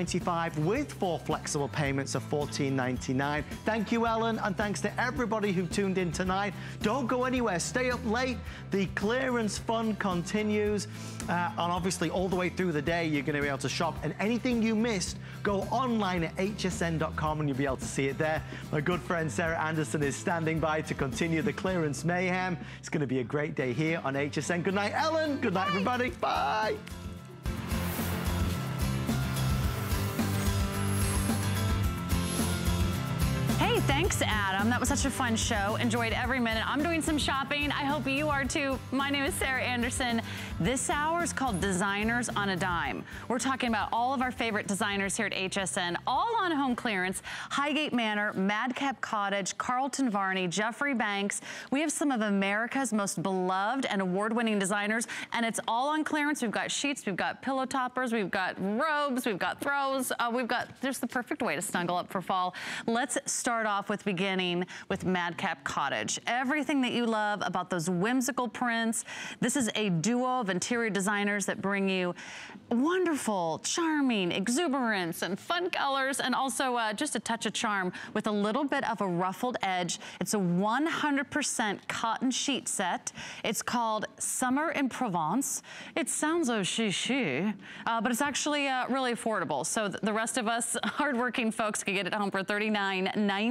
95 with four flexible payments of $14.99. Thank you, Ellen, and thanks to everybody who tuned in tonight. Don't go anywhere. Stay up late. The clearance fun continues. Uh, and obviously, all the way through the day, you're going to be able to shop. And anything you missed, go online at hsn.com and you'll be able to see it there. My good friend Sarah Anderson is standing by to continue the clearance mayhem. It's going to be a great day here on HSN. Good night, Ellen. Good night, everybody. Bye. Hey, thanks, Adam. That was such a fun show. Enjoyed every minute. I'm doing some shopping. I hope you are too. My name is Sarah Anderson. This hour is called Designers on a Dime. We're talking about all of our favorite designers here at HSN, all on home clearance. Highgate Manor, Madcap Cottage, Carleton Varney, Jeffrey Banks. We have some of America's most beloved and award-winning designers, and it's all on clearance. We've got sheets, we've got pillow toppers, we've got robes, we've got throws. Uh, we've got, there's the perfect way to snuggle up for fall. Let's start start off with beginning with Madcap Cottage. Everything that you love about those whimsical prints. This is a duo of interior designers that bring you wonderful, charming exuberance and fun colors and also uh, just a touch of charm with a little bit of a ruffled edge. It's a 100% cotton sheet set. It's called Summer in Provence. It sounds so chic, uh, but it's actually uh, really affordable. So th the rest of us hardworking folks can get it home for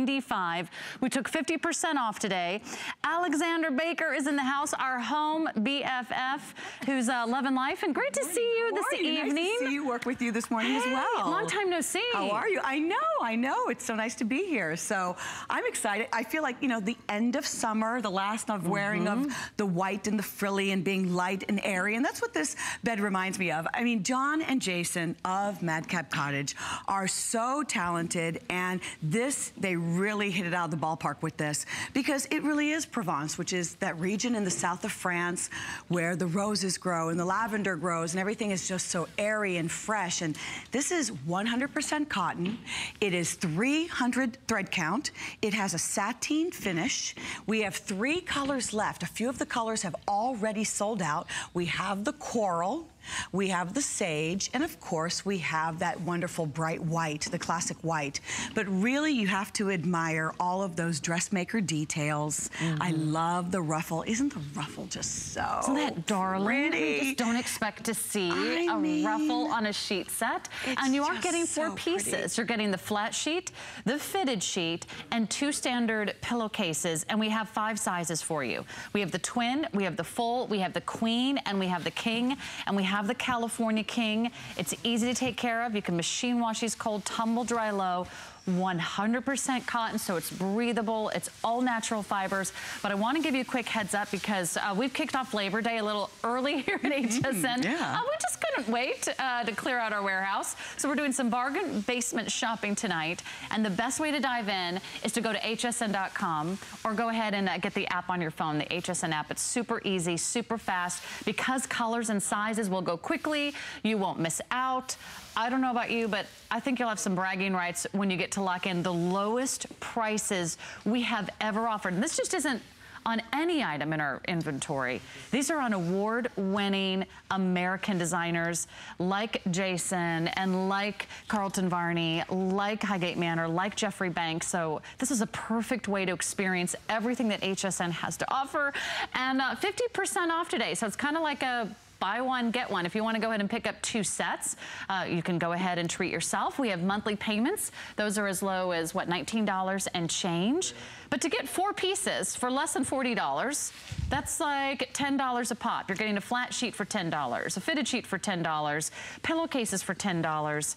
$39.95. We took 50% off today. Alexandra Baker is in the house, our home BFF, who's uh, loving life. And great to see you this evening evening. Nice to see you work with you this morning hey, as well. Long time no see. How are you? I know, I know. It's so nice to be here. So I'm excited. I feel like, you know, the end of summer, the last of wearing mm -hmm. of mm-hmm. the white and the frilly and being light and airy. And that's what this bed reminds me of. I mean, John and Jason of Madcap Cottage are so talented. And this, they really hit it out of the ballpark with this because it really is Provence, which is that region in the south of France where the roses grow and the lavender grows and everything is just so airy and fresh. And this is 100% cotton. It is 300 thread count. It has a sateen finish. We have three colors left. A few of the colors have already sold out. We have the coral, we have the sage, and of course we have that wonderful bright white, the classic white. But really you have to admire all of those dressmaker details. Mm -hmm. I mm-hmm. love the ruffle. Isn't the ruffle just so Isn't that darling? Pretty? You just don't expect to see I a mean, ruffle on a sheet set. And you are getting four so pieces. Pretty. You're getting the flat sheet, the fitted sheet, and two standard pillowcases. And we have five sizes for you. We have the twin, we have the full, we have the queen, and we have the king, and we have have the California King. It's easy to take care of. You can machine wash these cold, tumble dry low. 100% cotton, so it's breathable. It's all natural fibers. But I want to give you a quick heads up because uh, we've kicked off Labor Day a little early here at HSN. Mm, yeah. uh, we just couldn't wait uh, to clear out our warehouse. So we're doing some bargain basement shopping tonight. And the best way to dive in is to go to hsn.com or go ahead and uh, get the app on your phone, the HSN app. It's super easy, super fast. Because colors and sizes will go quickly, you won't miss out. I don't know about you, but I think you'll have some bragging rights when you get to lock in the lowest prices we have ever offered. And this just isn't on any item in our inventory. These are on award-winning American designers like Jason and like Carleton Varney, like Highgate Manor, like Jeffrey Banks. So this is a perfect way to experience everything that HSN has to offer. And 50% uh, off today. So it's kind of like a buy one, get one. If you wanna go ahead and pick up two sets, uh, you can go ahead and treat yourself. We have monthly payments. Those are as low as, what, $19 and change. But to get four pieces for less than $40, that's like $10 a pop. You're getting a flat sheet for $10, a fitted sheet for $10, pillowcases for $10.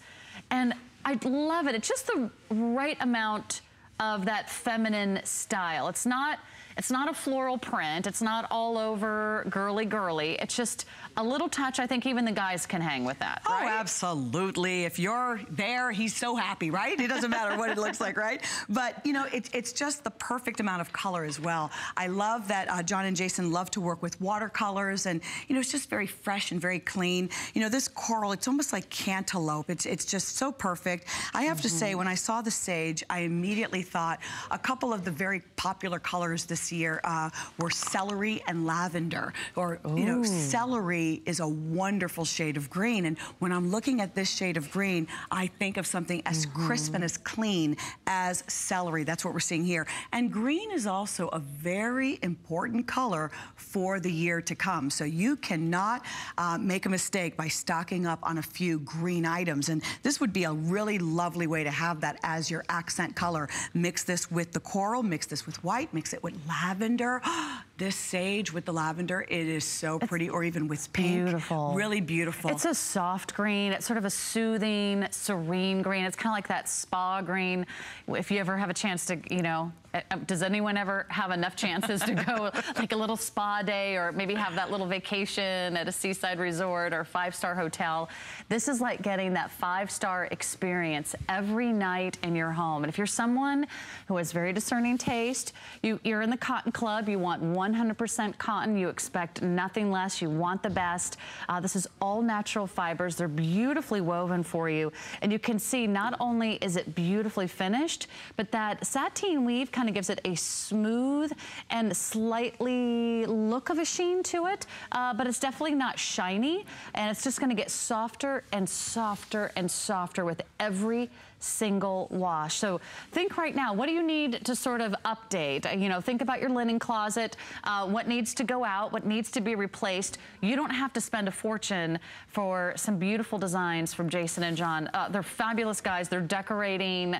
And I love it. It's just the right amount of that feminine style. It's not it's not a floral print. It's not all over girly girly. It's just a little touch. I think even the guys can hang with that, Oh, right? absolutely. If you're there, he's so happy, right? It doesn't matter what it looks like, right? But, you know, it, it's just the perfect amount of color as well. I love that uh, John and Jason love to work with watercolors and, you know, it's just very fresh and very clean. You know, this coral, it's almost like cantaloupe. It's, it's just so perfect. I have mm -hmm. to say, mm-hmm. when I saw the sage, I immediately thought a couple of the very popular colors, the this year uh, were celery and lavender. Or, Ooh. you know, celery is a wonderful shade of green. And when I'm looking at this shade of green, I think of something as mm -hmm. crisp and as clean as celery. That's what we're seeing here. And green is also a very important color for the year to come. So you cannot uh, make a mistake by stocking up on a few green items. And this would be a really lovely way to have that as your accent color. Mix this with the coral, mix this with white, mix it with lavender. this sage with the lavender, it is so it's pretty, or even with pink. Beautiful. Really beautiful. It's a soft green. It's sort of a soothing, serene green. It's kind of like that spa green. If you ever have a chance to, you know, does anyone ever have enough chances to go like a little spa day or maybe have that little vacation at a seaside resort or five-star hotel? This is like getting that five-star experience every night in your home. And if you're someone who has very discerning taste, you, you're in the cotton club, you want 100% cotton, you expect nothing less, you want the best. Uh, this is all natural fibers. They're beautifully woven for you. And you can see not only is it beautifully finished, but that sateen weave kind of gives it a smooth and slightly look of a sheen to it, uh, but it's definitely not shiny. And it's just gonna get softer and softer and softer with every single wash. So think right now, what do you need to sort of update? You know, think about your linen closet, uh, what needs to go out, what needs to be replaced. You don't have to spend a fortune for some beautiful designs from Jason and John. Uh, they're fabulous guys. Their decorating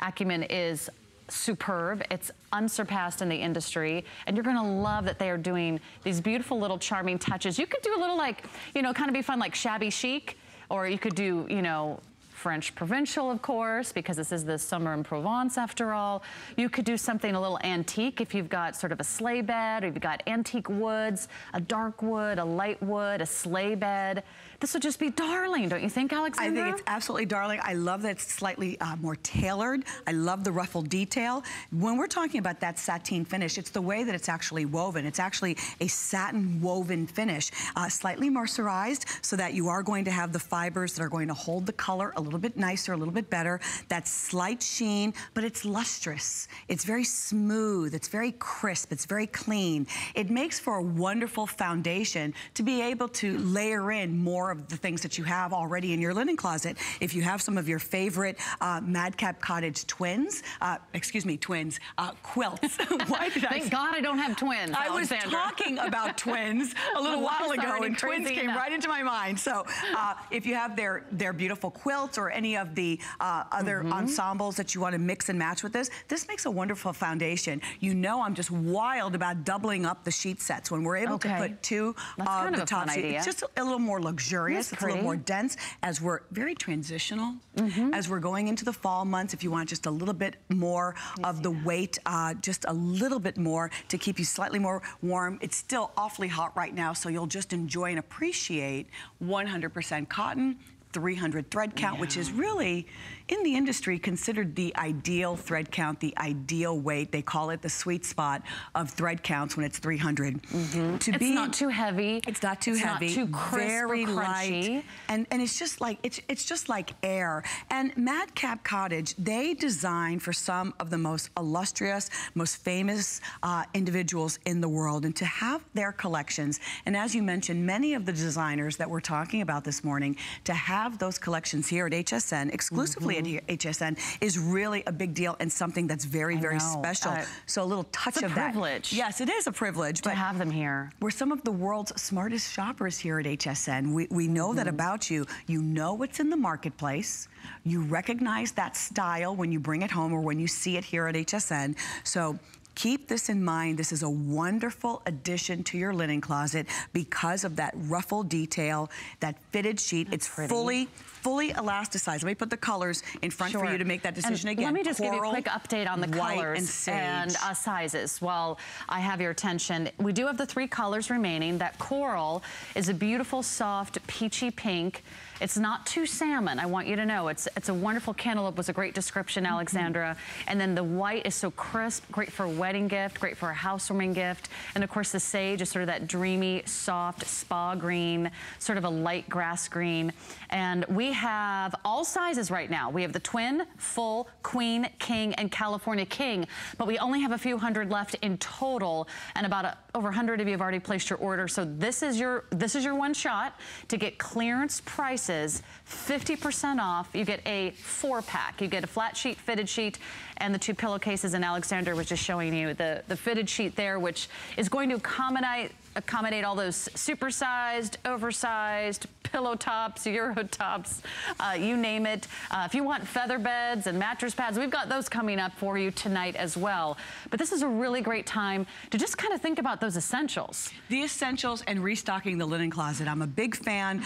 acumen is superb. It's unsurpassed in the industry. And you're gonna love that they are doing these beautiful little charming touches. You could do a little like, you know, kind of be fun like shabby chic, or you could do, you know, French provincial, of course, because this is the summer in Provence after all. You could do something a little antique if you've got sort of a sleigh bed, or you've got antique woods, a dark wood, a light wood, a sleigh bed. This would just be darling, don't you think, Alexandra? I think it's absolutely darling. I love that it's slightly uh, more tailored. I love the ruffled detail. When we're talking about that sateen finish, it's the way that it's actually woven. It's actually a satin woven finish, uh, slightly mercerized so that you are going to have the fibers that are going to hold the color a little bit nicer, a little bit better. That slight sheen, but it's lustrous. It's very smooth. It's very crisp. It's very clean. It makes for a wonderful foundation to be able to layer in more of the things that you have already in your linen closet. If you have some of your favorite uh, Madcap Cottage twins, uh, excuse me, twins, uh, quilts. Why did Thank I God I don't have twins, I Alexandra. was talking about twins a little while ago and twins came right into my mind. So uh, if you have their, their beautiful quilts or any of the uh, other mm -hmm. ensembles that you want to mix and match with this, this makes a wonderful foundation. You know I'm just wild about doubling up the sheet sets when we're able okay. to put two That's of the top sheet. It's just a, a little more luxurious luxurious. It's a little more dense as we're very transitional. Mm -hmm. As we're going into the fall months, if you want just a little bit more of the weight, uh, just a little bit more to keep you slightly more warm. It's still awfully hot right now, so you'll just enjoy and appreciate 100% cotton, 300 thread count, yeah. which is really, in the industry, considered the ideal thread count, the ideal weight. They call it the sweet spot of thread counts when it's 300. Mm -hmm. To it's be, not too heavy. It's not too it's heavy. Not too crisp Very light. And, and it's just like, it's, it's just like air. And Madcap Cottage, they design for some of the most illustrious, most famous uh, individuals in the world. And to have their collections, and as you mentioned, many of the designers that we're talking about this morning, to have have those collections here at HSN, exclusively mm -hmm. At mm-hmm. HSN, is really a big deal and something that's very, I very know. special. Uh, so a little touch of privilege. that. Yes, it is a privilege. To have them here. We're some of the world's smartest shoppers here at HSN. We, we know mm -hmm. that mm-hmm. about you. You know what's in the marketplace. You recognize that style when you bring it home or when you see it here at HSN. So Keep this in mind. This is a wonderful addition to your linen closet because of that ruffle detail, that fitted sheet. That's it's pretty. fully fully elasticized. Let me put the colors in front sure. for you to make that decision and again. Let me just Coral, give you a quick update on the colors and, and uh, sizes while I have your attention. We do have the three colors remaining. That coral is a beautiful, soft, peachy pink. It's not too salmon, I want you to know. It's, it's a wonderful cantaloupe, was a great description, mm-hmm. Alexandra. Mm -hmm. And then the white is so crisp, great for a wedding gift, great for a housewarming gift. And of course the sage is sort of that dreamy, soft spa green, sort of a light grass green. And we have all sizes right now. We have the twin, full, queen, king, and California king. But we only have a few hundred left in total. And about uh, a, over 100 of you have already placed your order. So this is your this is your one shot to get clearance prices, 50% off. You get a four pack. You get a flat sheet, fitted sheet, and the two pillowcases. And Alexandra was just showing you the, the fitted sheet there, which is going to accommodate accommodate all those supersized, oversized, pillow tops, Euro tops, uh, you name it. Uh, if you want feather beds and mattress pads, we've got those coming up for you tonight as well. But this is a really great time to just kind of think about those essentials. The essentials and restocking the linen closet. I'm a big fan.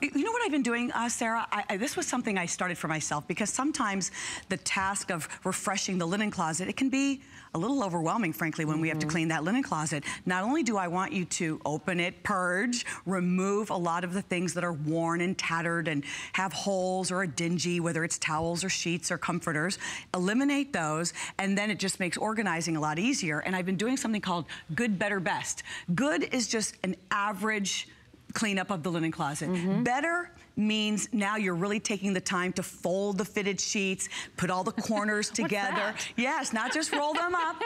You know what I've been doing, uh, Sarah? I, I, this was something I started for myself because sometimes the task of refreshing the linen closet, it can be a little overwhelming, frankly, when mm -hmm. we have to mm-hmm. clean that linen closet. Not only do I want you to open it, purge, remove a lot of the things that are worn and tattered and have holes or are dingy, whether it's towels or sheets or comforters, eliminate those, and then it just makes organizing a lot easier. And I've been doing something called good, better, best. Good is just an average cleanup of the linen closet. Mm -hmm. Better means now you're really taking the time to fold the fitted sheets, put all the corners together. Yes, not just roll them up.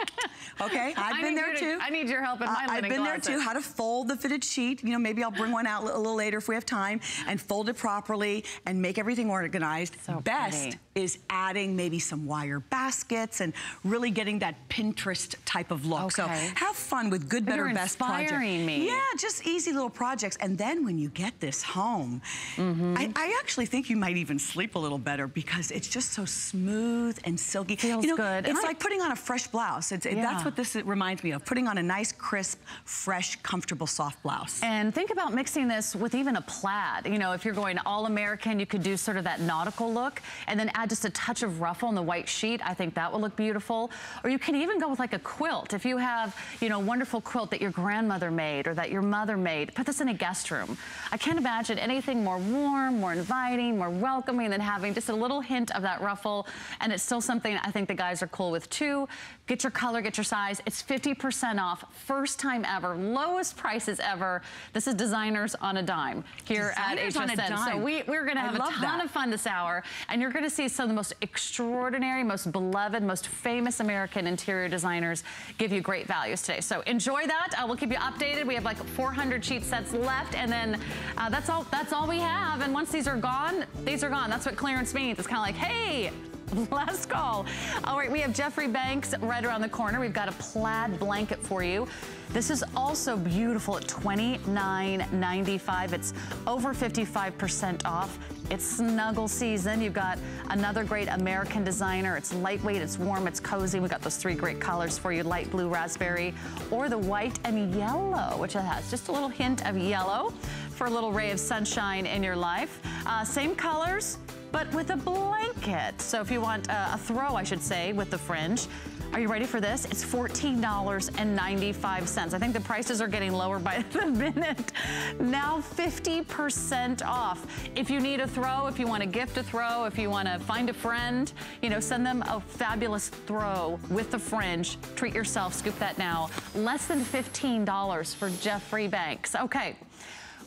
Okay, I've been there to, too. I need your help in my uh, I've been closet. there too, how to fold the fitted sheet. You know, maybe I'll bring one out a little later if we have time and fold it properly and make everything organized. So Best pretty. is adding maybe some wire baskets and really getting that Pinterest type of look. Okay. So have fun with good, better, You're best projects. me. Yeah, just easy little projects. And then when you get this home, mm -hmm. Mm-hmm. I, I actually think you might even sleep a little better because it's just so smooth and silky. Feels you know, good. It's like putting on a fresh blouse. It's, yeah. That's what this reminds me of, putting on a nice, crisp, fresh, comfortable, soft blouse. And think about mixing this with even a plaid. You know, if you're going all American, you could do sort of that nautical look and then add just a touch of ruffle on the white sheet. I think that would look beautiful. Or you can even go with like a quilt. If you have, you know, a wonderful quilt that your grandmother made or that your mother made, put this in a guest room. I can't imagine anything more warm, more inviting, inviting, more welcoming than having just a little hint of that ruffle. And it's still something I think the guys are cool with too. Get your color, get your size. It's 50% off, first time ever, lowest prices ever. This is designers on a dime here designers at HSN. So we, we're gonna have a ton that. of fun this hour and you're gonna see some of the most extraordinary, most beloved, most famous American interior designers give you great values today. So enjoy that. Uh, we'll keep you updated. We have like 400 sheet sets left and then uh, that's all that's all we have. And once these are gone, these are gone. That's what clearance means. It's kind of like, hey, Last call. All right, we have Jeffrey Banks right around the corner. We've got a plaid blanket for you. This is also beautiful at $29.95. It's over 55% off. It's snuggle season. You've got another great American designer. It's lightweight, it's warm, it's cozy. We've got those three great colors for you, light blue, raspberry, or the white and yellow, which it has just a little hint of yellow for a little ray of sunshine in your life. Uh, same colors, but with a blanket. So if you want uh, a throw, I should say, with the fringe, are you ready for this? It's $14.95. I think the prices are getting lower by the minute. Now 50% off. If you need a throw, if you want a gift a throw, if you want to find a friend, you know, send them a fabulous throw with the fringe. Treat yourself, scoop that now. Less than $15 for Jeffrey Banks. Okay,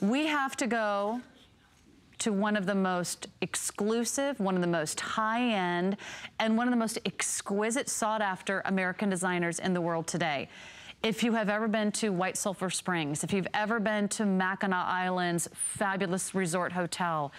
we have to go to one of the most exclusive, one of the most high-end, and one of the most exquisite sought-after American designers in the world today. If you have ever been to White Sulphur Springs, if you've ever been to Mackinac Island's fabulous resort hotel,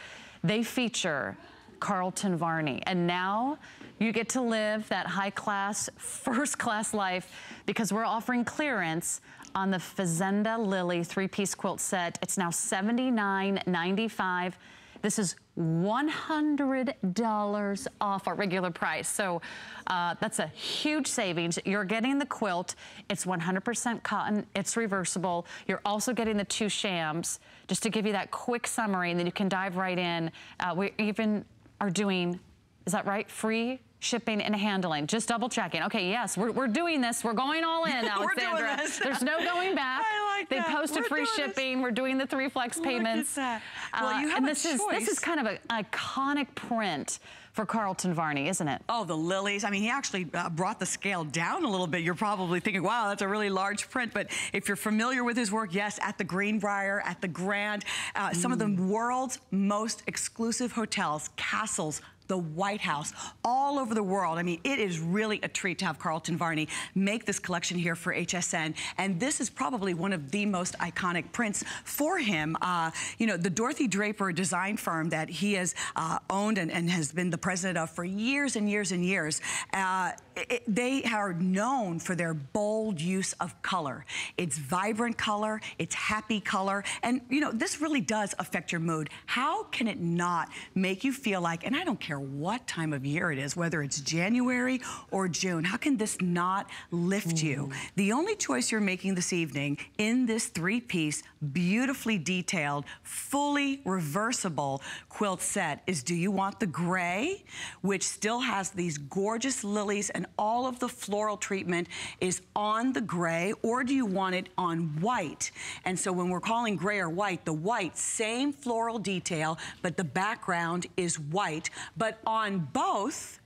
they feature Carleton Varney. And now you get to live that high class, first class life because we're offering clearance on the Fazenda Lily three-piece quilt set. It's now $79.95. This is $100 off our regular price. So uh, that's a huge savings. You're getting the quilt. It's 100% cotton. It's reversible. You're also getting the two shams. Just to give you that quick summary, and then you can dive right in. Uh, we even are doing, is that right, free shipping and handling. Just double checking. Okay, yes, we're, we're doing this. We're going all in, Alexandra. There's no going back. I like they that. posted We're free shipping. this. We're doing the three flex Look at payments. that. Well, you have and a this is this is kind of an iconic print for Carleton Varney, isn't it? Oh, the lilies. I mean, he actually uh, brought the scale down a little bit. You're probably thinking, wow, that's a really large print. But if you're familiar with his work, yes, at the Greenbrier, at the Grand, uh, some of the world's most exclusive hotels, castles, the White House, all over the world. I mean, it is really a treat to have Carleton Varney make this collection here for HSN. And this is probably one of the most iconic prints for him. Uh, you know, the Dorothy Draper design firm that he has uh, owned and, and, has been the president of for years and years and years, uh, it, they are known for their bold use of color. It's vibrant color, it's happy color, and you know, this really does affect your mood. How can it not make you feel like, and I don't care what time of year it is, whether it's January or June, how can this not lift mm. you? The only choice you're making this evening in this three-piece, beautifully detailed, fully reversible quilt set is do you want the gray, which still has these gorgeous lilies and all of the floral treatment is on the gray, or do you want it on white? And so when we're calling gray or white, the white, same floral detail, but the background is white. But on both,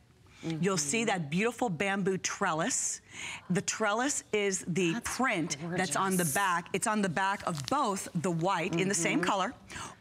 Mm -hmm. You'll see that beautiful bamboo trellis. The trellis is the that's print gorgeous. that's on the back. It's on the back of both the white mm -hmm. in the same Mm-hmm. color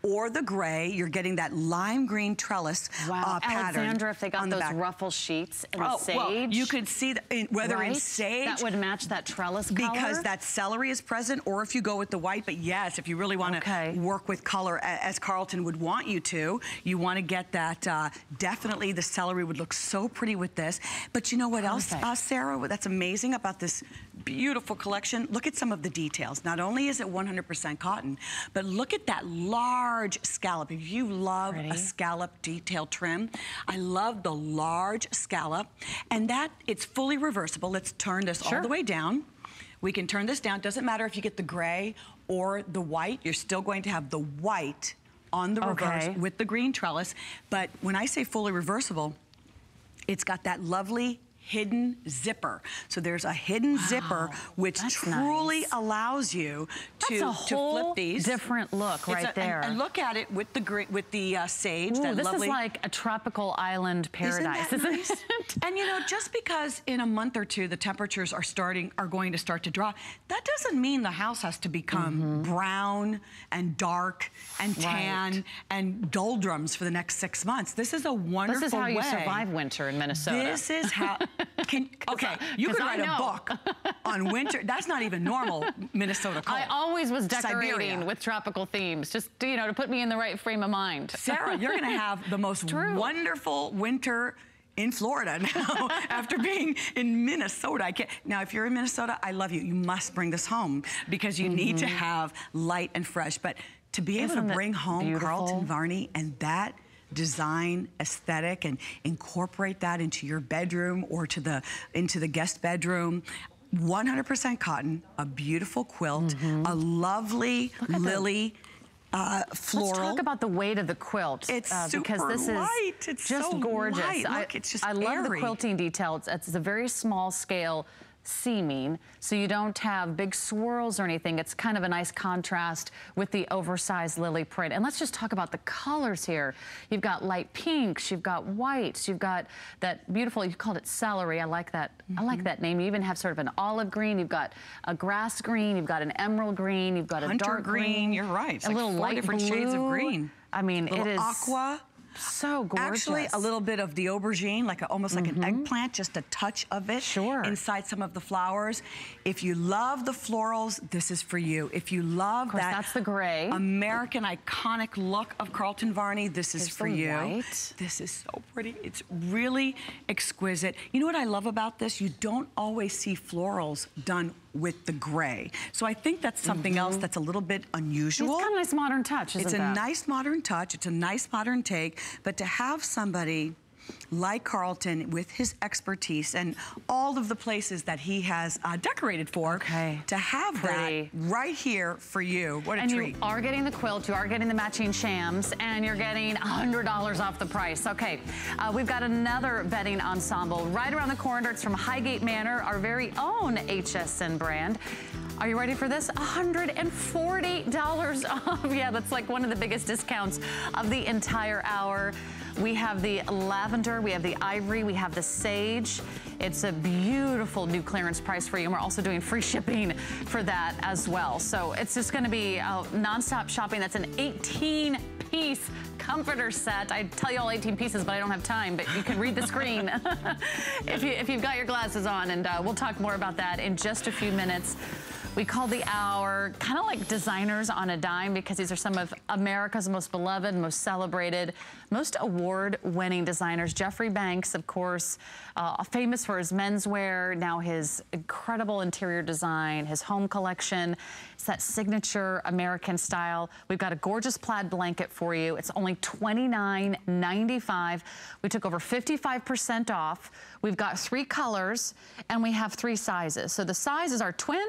or the gray. You're getting that lime green trellis wow. uh, pattern. Alexandra, if they got those back. ruffle sheets and oh, sage. Well, you could see that in, whether right? in sage. That would match that trellis color. Because that celery is present or if you go with the white. But yes, if you really want to okay. work with color as Carleton would want you to, you want to get that, uh, definitely the celery would look so pretty with this. But you know what Perfect. else, uh, Sarah, that's amazing about this beautiful collection? Look at some of the details. Not only is it 100% cotton, but look at that large scallop. If you love Pretty. a scallop detail trim, I love the large scallop. And that, it's fully reversible. Let's turn this sure. all the way down. We can turn this down. Doesn't matter if you get the gray or the white. You're still going to have the white on the reverse Okay. with the green trellis. But when I say fully reversible, it's got that lovely hidden zipper. So there's a hidden Wow, zipper which truly nice. allows you to, to flip these. different look It's right a- there. And, look at it with the with the uh, sage. Ooh, that this lovely, is like a tropical island paradise, isn't, that nice? and you know, just because in a month or two the temperatures are starting are going to start to drop, that doesn't mean the house has to become brown and dark and tan. Right. and doldrums for the next six months. This is a wonderful This is how you survive winter in Minnesota. This is how. Can, okay, you could write a book on winter. That's not even normal Minnesota cold. I always was decorating Siberia. with tropical themes, just to, you know, to put me in the right frame of mind. Sarah, you're going to have the most True. wonderful winter in Florida now after being in Minnesota. I can't. Now, if you're in Minnesota, I love you. You must bring this home because you need to have light and fresh. But to be able Mm-hmm. Isn't to bring home beautiful? Carleton Varney and that design aesthetic and incorporate that into your bedroom or to the into the guest bedroom 100% cotton, a beautiful quilt, a lovely Mm-hmm. at the- lily uh, floral. Let's talk about the weight of the quilt. It's uh, because super this is light. It's just so gorgeous. light. I, Look, it's just I love the quilting detail. It's, it's a very small scale seaming, so you don't have big swirls or anything. It's kind of a nice contrast with the oversized lily print. And let's just talk about the colors here. You've got light pinks, you've got whites, you've got that beautiful, you called it celery. I like that. I like Mm-hmm. that name. You even have sort of an olive green, you've got a grass green, you've got an emerald green, you've got a dark green, you're right. It's a like little four light different shades of green. I mean, it is aqua. So gorgeous. Actually, a little bit of the aubergine, like a, almost like an mm-hmm. eggplant, just a touch of it Sure. inside some of the flowers. If you love the florals, this is for you. If you love course, that that's the gray. American iconic look of Carleton Varney, this is Here's for you. white. This is so pretty. It's really exquisite. You know what I love about this? You don't always see florals done with the gray. So I think that's something else mm-hmm. that's a little bit unusual. It's kind of a nice modern touch, isn't It's a that? nice modern touch. It's a nice modern take. But to have somebody like Carleton with his expertise and all of the places that he has uh, decorated for, Okay. to have Pretty. that right here for you. What a and treat. you are getting the quilt, you are getting the matching shams, and you're getting $100 off the price. Okay, uh, we've got another bedding ensemble right around the corner. It's from Highgate Manor, our very own HSN brand. Are you ready for this? $140 off. Yeah, that's like one of the biggest discounts of the entire hour. We have the lavender, we have the ivory, we have the sage. It's a beautiful new clearance price for you. And we're also doing free shipping for that as well. So it's just gonna be uh, nonstop shopping. That's an 18 piece comforter set. I tell you all 18 pieces, but I don't have time, but you can read the screen if, you, you've got your glasses on. And uh, we'll talk more about that in just a few minutes. We call the hour kind of like designers on a dime because these are some of America's most beloved, most celebrated, most award-winning designers. Jeffrey Banks, of course, uh, famous for his menswear, now his incredible interior design, his home collection. It's that signature American style. We've got a gorgeous plaid blanket for you. It's only $29.95. We took over 55% off. We've got three colors and we have three sizes. So the sizes are twin,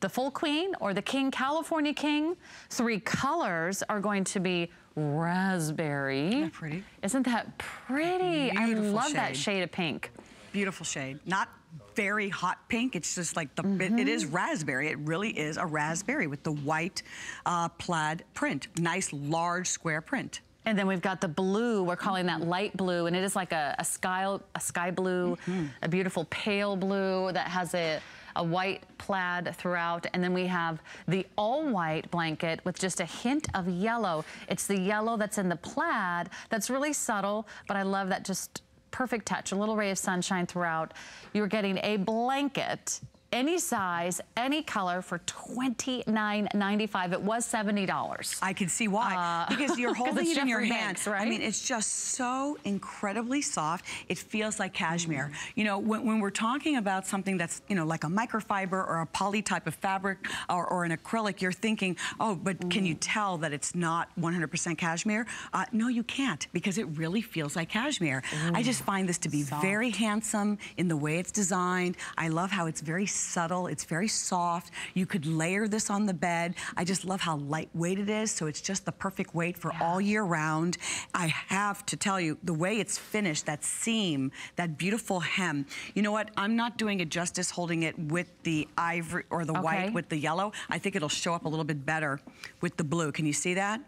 the full queen or the king California king. Three colors are going to be raspberry. Isn't that pretty? Isn't that pretty? Beautiful I love shade. that shade of pink. Beautiful shade. Not very hot pink. It's just like the, it, it is Mm-hmm. raspberry. It really is a raspberry with the white uh, plaid print. Nice large square print. And then we've got the blue, we're calling that light blue, and it is like a, a sky a sky blue, Mm-hmm. a beautiful pale blue that has a, a white plaid throughout. And then we have the all white blanket with just a hint of yellow. It's the yellow that's in the plaid that's really subtle, but I love that just perfect touch, a little ray of sunshine throughout. You're getting a blanket any size, any color for $29.95. It was $70. I can see why. Uh, because you're holding it in your Jeffrey hand. Banks, right? I mean, it's just so incredibly soft. It feels like cashmere. Mm. You know, when, when we're talking about something that's, you know, like a microfiber or a poly type of fabric or, or an acrylic, you're thinking, oh, but can you Mm. tell that it's not 100% cashmere? Uh, no, you can't because it really feels like cashmere. I just find this to be very handsome in the way it's designed. I love how it's very subtle. It's very soft. You could layer this on the bed. I just love how lightweight it is. So it's just the perfect weight for all year round. I have to tell you, the way it's finished, that seam, that beautiful hem. You know what? I'm not doing it justice holding it with the ivory or the Okay. white with the yellow. I think it'll show up a little bit better with the blue. Can you see that?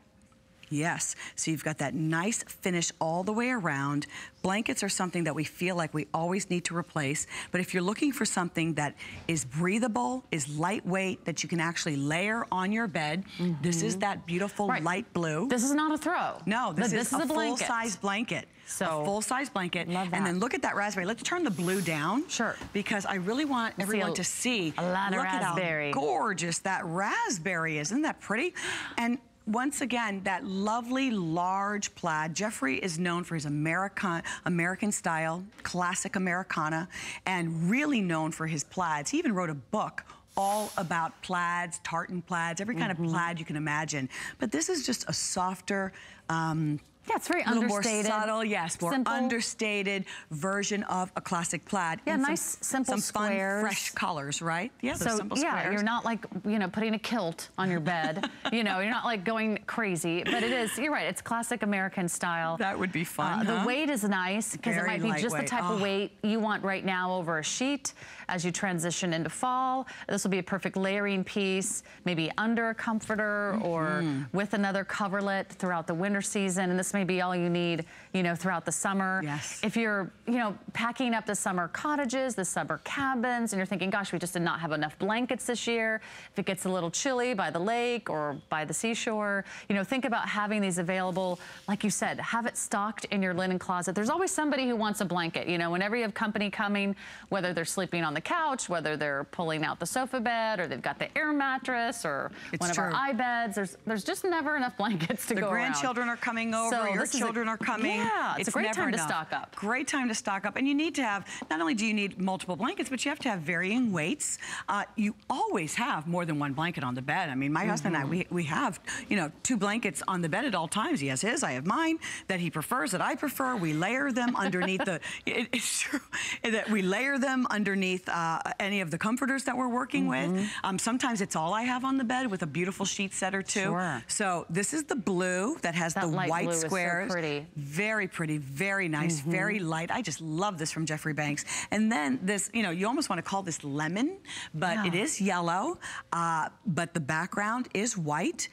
Yes, so you've got that nice finish all the way around. Blankets are something that we feel like we always need to replace, but if you're looking for something that is breathable, is lightweight, that you can actually layer on your bed, this is mm-hmm. that beautiful Right. light blue. This is not a throw. No, this, But is, a a, full-size blanket. So- a full-size blanket. Love that. And then look at that raspberry. Let's turn the blue down. Sure. Because I really want see everyone a- to see. a lot of look raspberry. at how gorgeous that raspberry is. Isn't that pretty? And once again, that lovely large plaid. Jeffrey is known for his American American style, classic Americana, and really known for his plaids. He even wrote a book all about plaids, tartan plaids, every kind Mm-hmm. of plaid you can imagine. But this is just a softer, um, Yeah, it's very a little more understated. subtle, yes, more simple. understated version of a classic plaid. Yeah, And some- nice, simple some fun, squares. fresh colors, right? Yeah, So simple yeah, squares. you're not like you know putting a kilt on your bed. you know, you're not like going crazy. But it is. You're right. It's classic American style. That would be fun, Uh, The weight is nice because it might be just the type of Oh. weight you want right now over a sheet as you transition into fall. This will be a perfect layering piece, maybe under a comforter or Mm-hmm. with another coverlet throughout the winter season. And this may be all you need, you know, throughout the summer. Yes. If you're, you know, packing up the summer cottages, the summer cabins, and you're thinking, gosh, we just did not have enough blankets this year. If it gets a little chilly by the lake or by the seashore, you know, think about having these available. Like you said, have it stocked in your linen closet. There's always somebody who wants a blanket. You know, whenever you have company coming, whether they're sleeping on the couch, whether they're pulling out the sofa bed, or they've got the air mattress, or It's one of our true. eye beds. There's there's just never enough blankets to the go around. grandchildren are coming over, So your is a- children are coming. Yeah, it's, a great time enough. to stock up. Great time to stock up. And you need to have, not only do you need multiple blankets, but you have to have varying weights. Uh, you always have more than one blanket on the bed. I mean, my husband and I, we, we have, you know, two blankets on the bed at all times. He has his, I have mine, that he prefers, that I prefer. We layer them underneath the, it, it's true, that we layer them underneath uh, any of the comforters that we're working Mm-hmm. with. Um, sometimes it's all I have on the bed with a beautiful sheet set or two. Sure. So this is the blue that has That the white blue is so squares. So pretty. Very pretty, very nice, mm -hmm. very light. I just love this from Jeffrey Banks. And then this, you know, you almost want to call this lemon, but yeah. it is yellow, uh, but the background is white.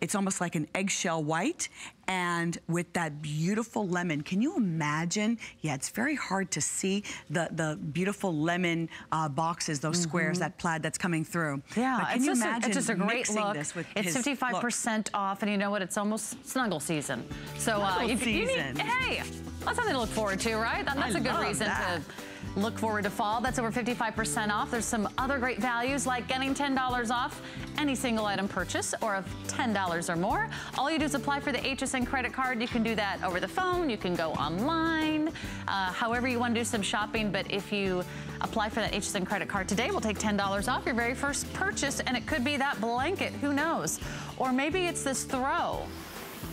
It's almost like an eggshell white and with that beautiful lemon. Can you imagine? Yeah, it's very hard to see the, the beautiful lemon uh, boxes, those mm -hmm. squares, that plaid that's coming through. Yeah, can it's, you just imagine a, it's just a great look. It's 55% off, and you know what? It's almost snuggle season. So uh, snuggle uh, season. Need, hey, that's something to look forward to, right? That's I a good reason that. to Look forward to fall. That's over 55% off. There's some other great values like getting $10 off any single item purchase or of $10 or more. All you do is apply for the HSN credit card. You can do that over the phone. You can go online, uh, however you want to do some shopping. But if you apply for that HSN credit card today, we'll take $10 off your very first purchase. And it could be that blanket. Who knows? Or maybe it's this throw.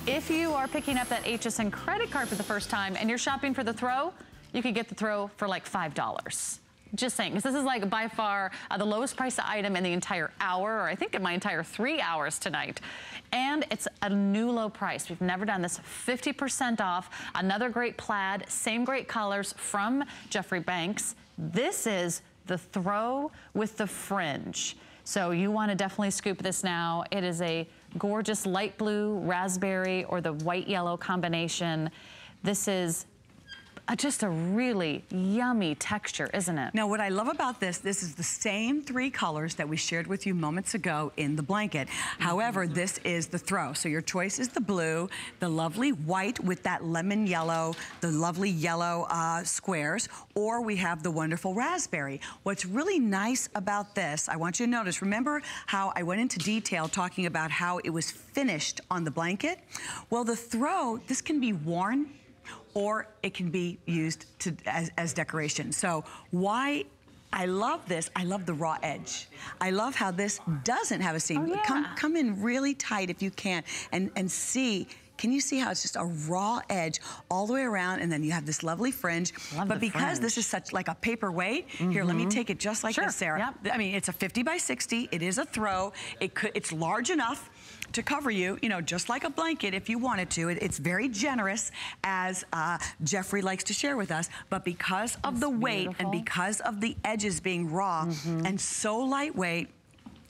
If you are picking up that HSN credit card for the first time and you're shopping for the throw, you could get the throw for like $5. Just saying, because this is like by far uh, the lowest price item in the entire hour, or I think in my entire three hours tonight. And it's a new low price. We've never done this. 50% off. Another great plaid, same great colors from Jeffrey Banks. This is the throw with the fringe. So you want to definitely scoop this now. It is a gorgeous light blue, raspberry, or the white yellow combination. This is uh, just a really yummy texture, isn't it? Now, what I love about this, this is the same three colors that we shared with you moments ago in the blanket. However, mm -hmm. this is the throw. So your choice is the blue, the lovely white with that lemon yellow, the lovely yellow uh, squares, or we have the wonderful raspberry. What's really nice about this, I want you to notice, remember how I went into detail talking about how it was finished on the blanket? Well, the throw, this can be worn or it can be used to, as, as decoration. So why I love this. I love the raw edge. I love how this doesn't have a seam. Oh, yeah. Come come in really tight if you can and, and see can you see how it's just a raw edge all the way around and then you have this lovely fringe. Love but because fringe. this is such like a paperweight, mm -hmm. here, let me mm-hmm. take it just like sure. this, Sarah. Yep. I mean, it's a 50 by 60. It is a throw. It could, it's large enough to cover you, you know, just like a blanket if you wanted to. It, it's very generous, as uh, Jeffrey likes to share with us. But because of the weight beautiful. and because of the edges being raw mm -hmm. and so lightweight,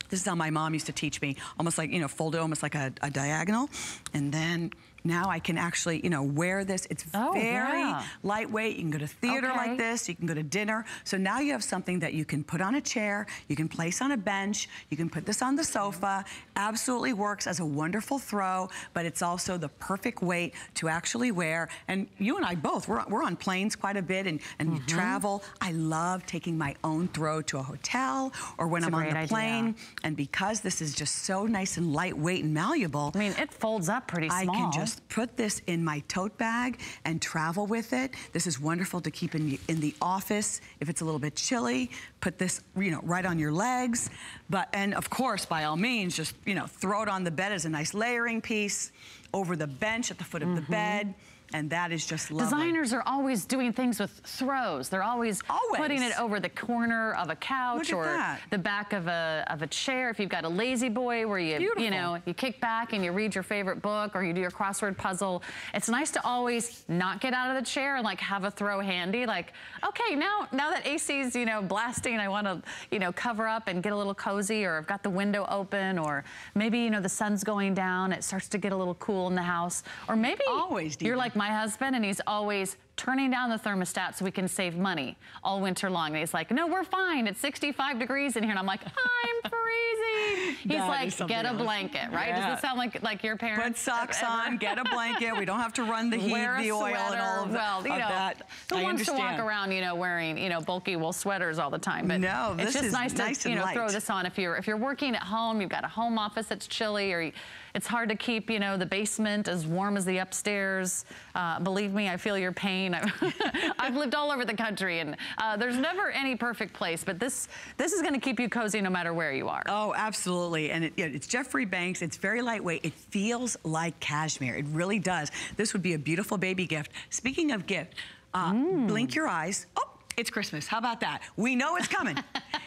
this is how my mom used to teach me, almost like, you know, fold it almost like a, a diagonal, and then now I can actually, you know, wear this. It's oh, very yeah. lightweight. You can go to theater okay. like this. You can go to dinner. So now you have something that you can put on a chair. You can place on a bench. You can put this on the sofa. Absolutely works as a wonderful throw, but it's also the perfect weight to actually wear. And you and I both, we're, we're on planes quite a bit and, and mm -hmm. travel. I love taking my own throw to a hotel or when I'm on the plane. Idea. And because this is just so nice and lightweight and malleable. I mean, it folds up pretty small. I can just put this in my tote bag and travel with it. This is wonderful to keep in, in the office if it's a little bit chilly. Put this, you know, right on your legs. But, and of course, by all means, just, you know, throw it on the bed as a nice layering piece over the bench at the foot of mm -hmm. the mm-hmm. bed and that is just lovely. Designers are always doing things with throws. They're always, always. putting it over the corner of a couch or that. the back of a of a chair. If you've got a lazy boy where you Beautiful. you know you kick back and you read your favorite book or you do your crossword puzzle, it's nice to always not get out of the chair and like have a throw handy. Like okay, now now that AC's you know blasting, I want to you know cover up and get a little cozy, or I've got the window open, or maybe you know the sun's going down, it starts to get a little cool in the house, or maybe always you're like my husband and he's always turning down the thermostat so we can save money all winter long. And he's like, no, we're fine. It's 65 degrees in here. And I'm like, I'm freezing. He's like, get a blanket, right? Yeah. Does this sound like like your parents? Put socks on, get a blanket. We don't have to run the heat, the oil, and all of, the, well, you know, that. Who I wants understand. to walk around, you know, wearing, you know, bulky wool sweaters all the time? But no, it's just nice, nice to, you know, light. throw this on if you're if you're working at home, you've got a home office that's chilly, or you, it's hard to keep, you know, the basement as warm as the upstairs. Uh, believe me, I feel your pain. I've lived all over the country, and uh, there's never any perfect place, but this this is going to keep you cozy no matter where you are. Oh, absolutely. And it, it's Jeffrey Banks. It's very lightweight. It feels like cashmere. It really does. This would be a beautiful baby gift. Speaking of gift, uh, mm. blink your eyes. Oh, it's Christmas. How about that? We know it's coming.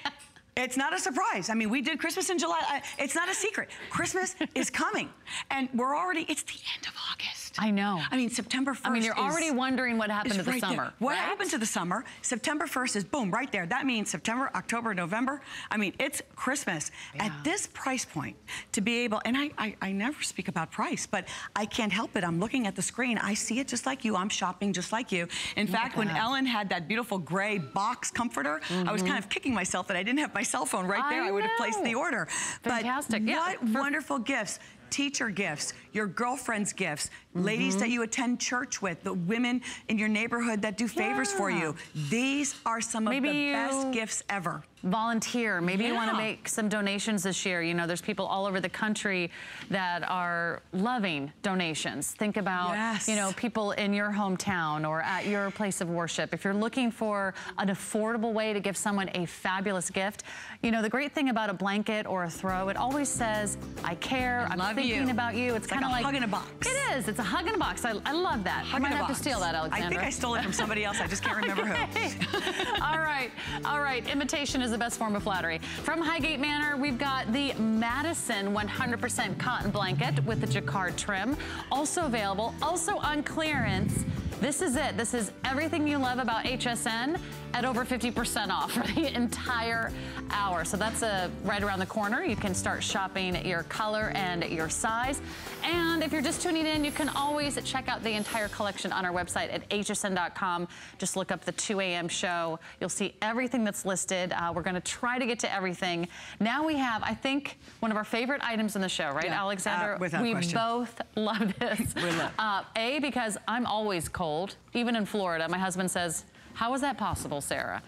It's not a surprise. I mean, we did Christmas in July. It's not a secret. Christmas is coming. And we're already, it's the end of August. I know. I mean, September 1st I mean, you're already wondering what happened to the right summer. There. What right? happened to the summer? September 1st is boom, right there. That means September, October, November. I mean, it's Christmas. Yeah. At this price point, to be able, and I, I, I never speak about price, but I can't help it. I'm looking at the screen. I see it just like you. I'm shopping just like you. In Look fact, when Ellen had that beautiful gray box comforter, mm -hmm. I was kind of Mm-hmm. kicking myself that I didn't have my cell phone right there. I, I would have placed the order. Fantastic. But yeah. what For wonderful gifts teacher gifts, your girlfriend's gifts, mm -hmm. ladies that you attend church with, the women in your neighborhood that do favors yeah. for you. These are some of Maybe the best gifts ever volunteer. Maybe yeah. you want to make some donations this year. You know, there's people all over the country that are loving donations. Think about, yes. you know, people in your hometown or at your place of worship. If you're looking for an affordable way to give someone a fabulous gift, you know, the great thing about a blanket or a throw, it always says, I care, I am thinking you. about you. It's, it's kind of like like hug in a box. It is. It's a hug in a box. I, I love that. Hug I might have box. to steal that, Alexandra. I think I stole it from somebody else. I just can't remember who. all right. All right. Imitation is the best form of flattery. From Highgate Manor, we've got the Madison 100% cotton blanket with the jacquard trim. Also available, also on clearance. This is it. This is everything you love about HSN at over 50% off for the entire hour. So that's a, right around the corner. You can start shopping your color and your size. And if you're just tuning in, you can always check out the entire collection on our website at hsn.com. Just look up the 2 a.m. show. You'll see everything that's listed. Uh, we're going to try to get to everything. Now we have, I think, one of our favorite items in the show, right, yeah, Alexandra? Uh, we question. both love this. we love. Uh, a, because I'm always cold, even in Florida. My husband says, how is that possible, Sarah?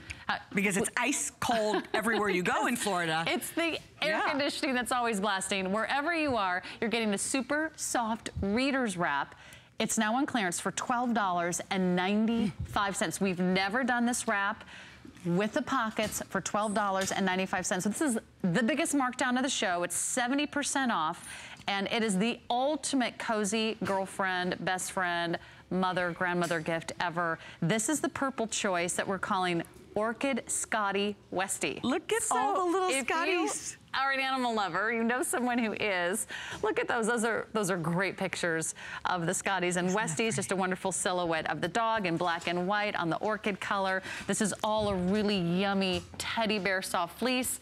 Because it's ice cold everywhere you go in Florida. It's the air Yeah. conditioning that's always blasting. Wherever you are, you're getting the super soft reader's wrap. It's now on clearance for $12.95. We've never done this wrap with the pockets for $12.95. So this is the biggest markdown of the show. It's 70% off, and it is the ultimate cozy girlfriend, best friend, mother, grandmother gift ever. This is the purple choice that we're calling Orchid Scotty Westy. Look at So all the little Scotties. are an animal lover, you know someone who is. Look at those. Those are those are great pictures of the Scotties and Westies. Just a wonderful silhouette of the dog in black and white on the orchid color. This is all a really yummy teddy bear soft fleece.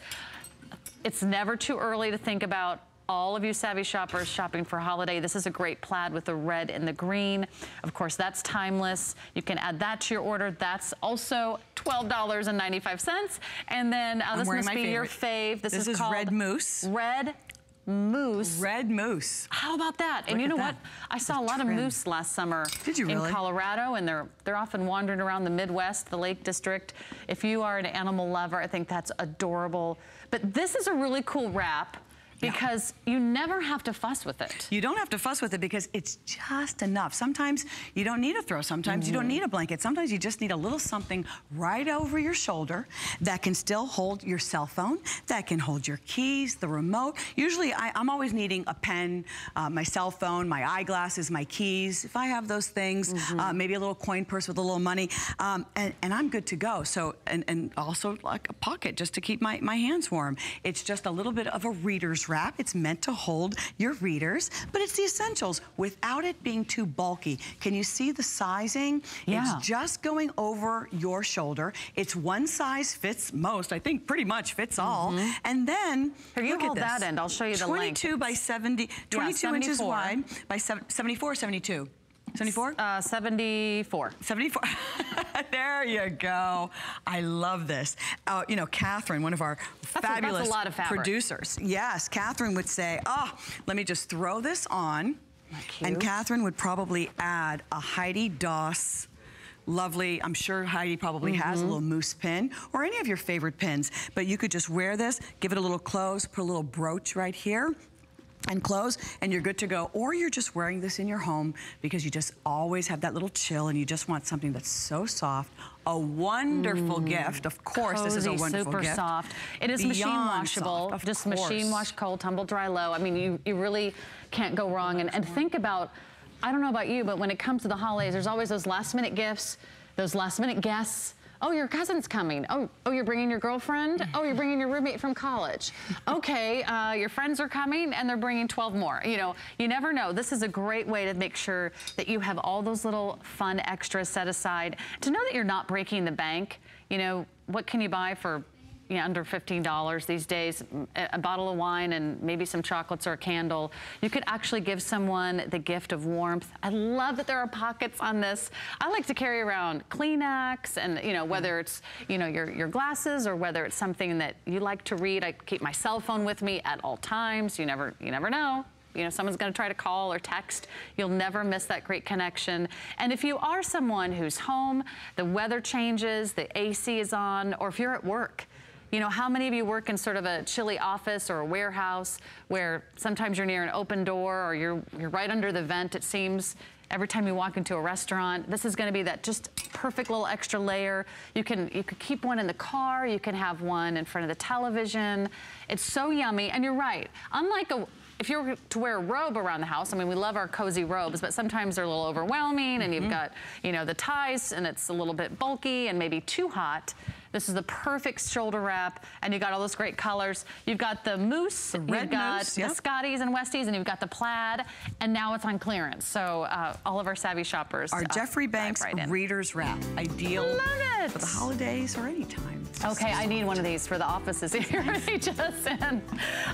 It's never too early to think about all of you savvy shoppers shopping for holiday. This is a great plaid with the red and the green. Of course, that's timeless. You can add that to your order. That's also $12.95. And then uh, this must be your fave. This, This is called Red Moose. Red Moose. Red moose. How about that? and you know that. what? I saw a lot trim. of moose last summer Did you really? in Colorado, and they're they're often wandering around the Midwest, the Lake District. If you are an animal lover, I think that's adorable. But this is a really cool wrap Yeah. because you never have to fuss with it. You don't have to fuss with it because it's just enough. Sometimes you don't need a throw. Sometimes you don't need a blanket. Sometimes you just need a little something right over your shoulder that can still hold your cell phone, that can hold your keys, the remote. Usually I, I'm always needing a pen, uh, my cell phone, my eyeglasses, my keys. If I have those things, uh, maybe a little coin purse with a little money, um, and, and I'm good to go. So, and, and also like a pocket just to keep my, my hands warm. It's just a little bit of a reader's wrap. It's meant to hold your readers, but it's the essentials without it being too bulky. Can you see the sizing? Yeah. It's just going over your shoulder. It's one size fits most, I think pretty much fits all. Mm-hmm. And then, Here, you look at hold this. that end. I'll show you the length. 22 by 70, 22 inches wide by seven- 74, 72. 74? Uh, 74. 74. there you go. I love this. Uh, you know, Catherine, one of our That's a- a fabulous lot of producers. Yes, Catherine would say, oh, let me just throw this on. And? Catherine would probably add a Heidi Daus lovely, I'm sure Heidi probably has a Mm-hmm. little moose pin or any of your favorite pins, but you could just wear this, give it a little close, put a little brooch right here, and close and you're good to go or you're just wearing this in your home because you just always have that little chill and you just want something that's so soft a wonderful gift of course this is a Mm. Cozy, wonderful super gift soft. It is Beyond machine washable, soft, of just course. machine wash cold, tumble dry low. I mean, you, you really can't go wrong. And, and think about, I don't know about you, but when it comes to the holidays, there's always those last minute gifts, those last minute guests. Oh, your cousin's coming. Oh, oh, you're bringing your girlfriend? Oh, you're bringing your roommate from college. Okay, uh, your friends are coming and they're bringing 12 more. You know, you never know. This is a great way to make sure that you have all those little fun extras set aside. To know that you're not breaking the bank, you know, what can you buy for under $15 these days, a bottle of wine and maybe some chocolates or a candle. You could actually give someone the gift of warmth. I love that there are pockets on this. I like to carry around Kleenex and, you know, whether it's, you know, your, your glasses or whether it's something that you like to read. I keep my cell phone with me at all times. You never, you never know you know, someone's gonna try to call or text. You'll never miss that great connection. And if you are someone who's home, the weather changes, the AC is on, or if you're at work, you know, how many of you work in sort of a chilly office or a warehouse where sometimes you're near an open door or you're, you're right under the vent, it seems, every time you walk into a restaurant. This is gonna be that just perfect little extra layer. You can, you could keep one in the car, you can have one in front of the television. It's so yummy, and you're right. Unlike a, if you were to wear a robe around the house, I mean, we love our cozy robes, but sometimes they're a little overwhelming and mm -hmm. you've mm-hmm. got, you know, the ties and it's a little bit bulky and maybe too hot. This is the perfect shoulder wrap, and you got all those great colors. You've got the moose, the you've got moose, yep. the Scotties and Westies, and you've got the plaid, and now it's on clearance. So uh, all of our savvy shoppers. Our uh, Jeffrey Banks right Reader's Wrap. Ideal for the holidays or any time. Okay, I need one of these for the offices here at HSN.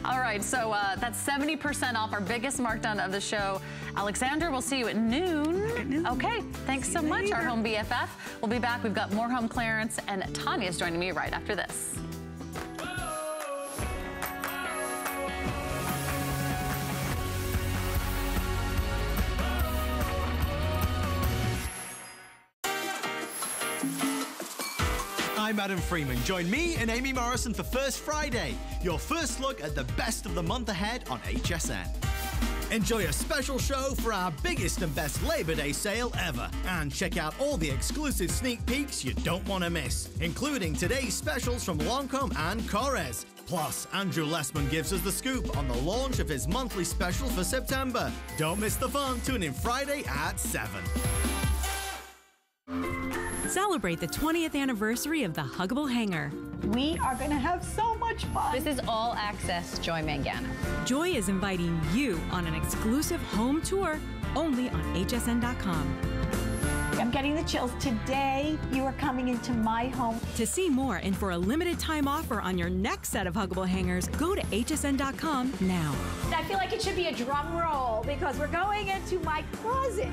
All right, so uh, that's 70% off our biggest markdown of the show. Alexandra, we'll see you at noon. At noon. Okay, thanks see so much, our home BFF. We'll be back. We've got more home clearance, and Tanya is joining me right after this. I'm Adam Freeman. Join me and Amy Morrison for First Friday, your first look at the best of the month ahead on HSN. Enjoy a special show for our biggest and best Labor Day sale ever. And check out all the exclusive sneak peeks you don't want to miss, including today's specials from Lancome and Korres. Plus, Andrew Lessman gives us the scoop on the launch of his monthly special for September. Don't miss the fun. Tune in Friday at 7. Celebrate the 20th anniversary of the Huggable Hanger. We are going to have so much fun. This is all access Joy Mangano. Joy is inviting you on an exclusive home tour only on hsn.com. I'm getting the chills. Today, you are coming into my home. To see more and for a limited time offer on your next set of Huggable hangers, go to hsn.com now. I feel like it should be a drum roll because we're going into my closet.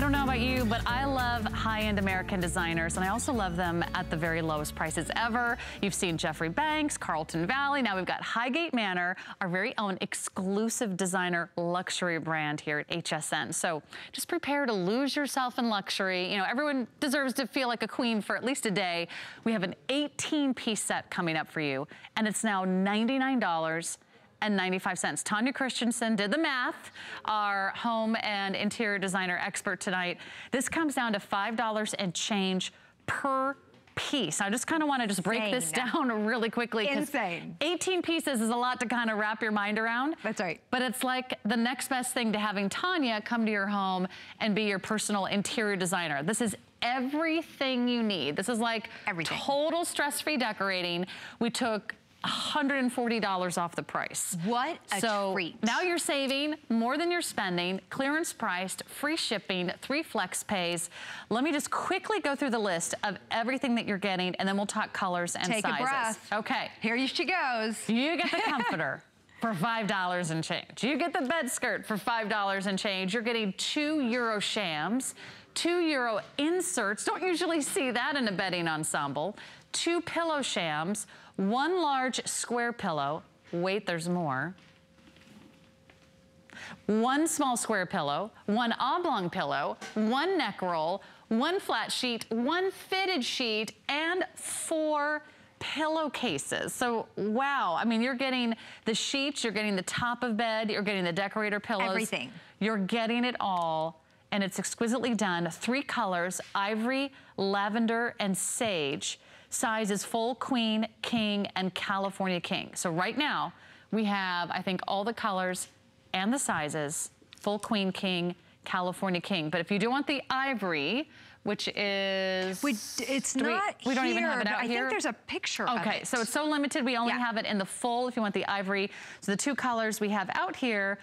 I don't know about you, but I love high-end American designers, and I also love them at the very lowest prices ever. You've seen Jeffrey Banks, Carleton Varney. Now we've got Highgate Manor, our very own exclusive designer luxury brand here at HSN. So just prepare to lose yourself in luxury. You know, everyone deserves to feel like a queen for at least a day. We have an 18-piece set coming up for you, and it's now $99 and 95 cents. Tanya Christiansen did the math, our home and interior designer expert tonight. This comes down to $5 and change per piece. I just kind of want to just break Insane. this down really quickly. Insane. 18 pieces is a lot to kind of wrap your mind around. That's right. But it's like the next best thing to having Tanya come to your home and be your personal interior designer. This is everything you need. This is like everything. total stress-free decorating. We took $140 off the price. What a so treat. now you're saving more than you're spending, clearance priced, free shipping, three flex pays. Let me just quickly go through the list of everything that you're getting and then we'll talk colors and Take sizes. Take a breath. Okay. Here she goes. You get the comforter. for $5 and change. You get the bed skirt for $5 and change. You're getting two Euro shams, two Euro inserts. Don't usually see that in a bedding ensemble. Two pillow shams, one large square pillow. Wait, there's more. One small square pillow, one oblong pillow, one neck roll, one flat sheet, one fitted sheet, and four pillowcases. So, wow. I mean, you're getting the sheets, you're getting the top of bed, you're getting the decorator pillows. Everything. You're getting it all, and it's exquisitely done. Three colors, ivory, lavender, and sage size is full queen, king, and California king. So right now, we have, I think, all the colors and the sizes, full queen, king, California king. But if you do want the ivory, which is... We, it's we, not We don't here, even have it out I here. think there's a picture Okay, so it's so limited. We only Yeah. have it in the full if you want the ivory. So the two colors we have out here,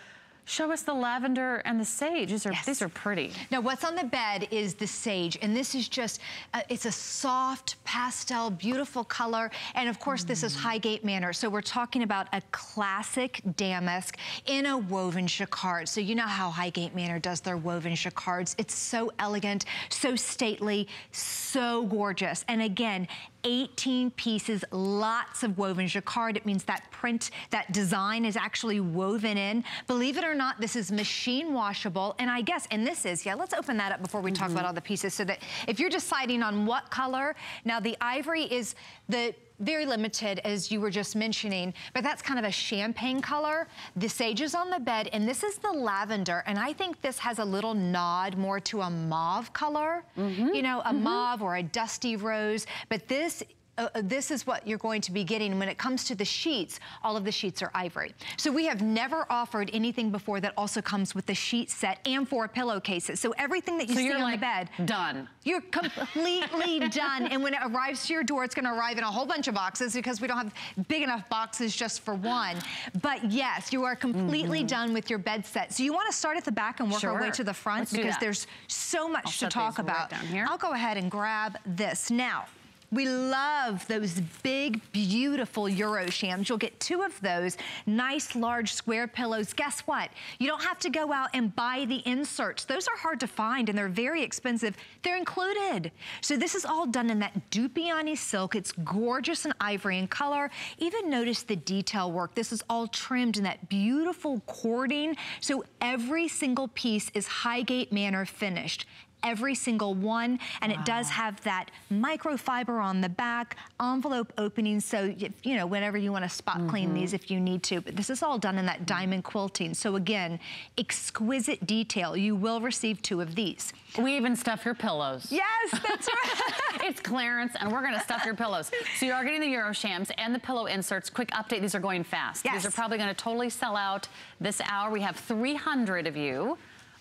show us the lavender and the sage. These are, Yes. these are pretty. Now, what's on the bed is the sage, and this is just, uh, it's a soft, pastel, beautiful color, and of course, this is Highgate Manor, so we're talking about a classic damask in a woven jacquard. So you know how Highgate Manor does their woven jacquards. It's so elegant, so stately, so gorgeous, and again, 18 pieces, lots of woven jacquard. It means that print, that design is actually woven in. Believe it or not, this is machine washable. And I guess, and this is, yeah, let's open that up before we talk about mm-hmm. all the pieces so that if you're deciding on what color, now the ivory is the very limited, as you were just mentioning, but that's kind of a champagne color. The sage is on the bed, and this is the lavender, and I think this has a little nod more to a mauve color, mm-hmm. you know, a mm-hmm. mauve or a dusty rose, but this uh, uh, this is what you're going to be getting. When it comes to the sheets, all of the sheets are ivory. So we have never offered anything before that also comes with the sheet set and four pillowcases. So everything that you so see on like, the bed, done. you're completely done. And when it arrives to your door, it's gonna arrive in a whole bunch of boxes because we don't have big enough boxes just for one. But yes, you are completely done with your bed set. So you wanna start at the back and work our way to the front Let's because there's so much I'll to talk right about. down here. I'll go ahead and grab this. Now, we love those big, beautiful Euroshams. You'll get two of those nice, large square pillows. Guess what? You don't have to go out and buy the inserts. Those are hard to find and they're very expensive. They're included. So this is all done in that Dupioni silk. It's gorgeous and ivory in color. Even notice the detail work. This is all trimmed in that beautiful cording. So every single piece is Highgate Manor finished every single one. And it does have that microfiber on the back, envelope opening. So, if, you know, whenever you want to spot clean these mm-hmm. if you need to. But this is all done in that diamond quilting. So again, exquisite detail. You will receive two of these. We even stuff your pillows. Yes, that's right. it's clearance and we're gonna stuff your pillows. So you are getting the Euroshams and the pillow inserts. Quick update, these are going fast. Yes. These are probably gonna totally sell out this hour. We have 300 of you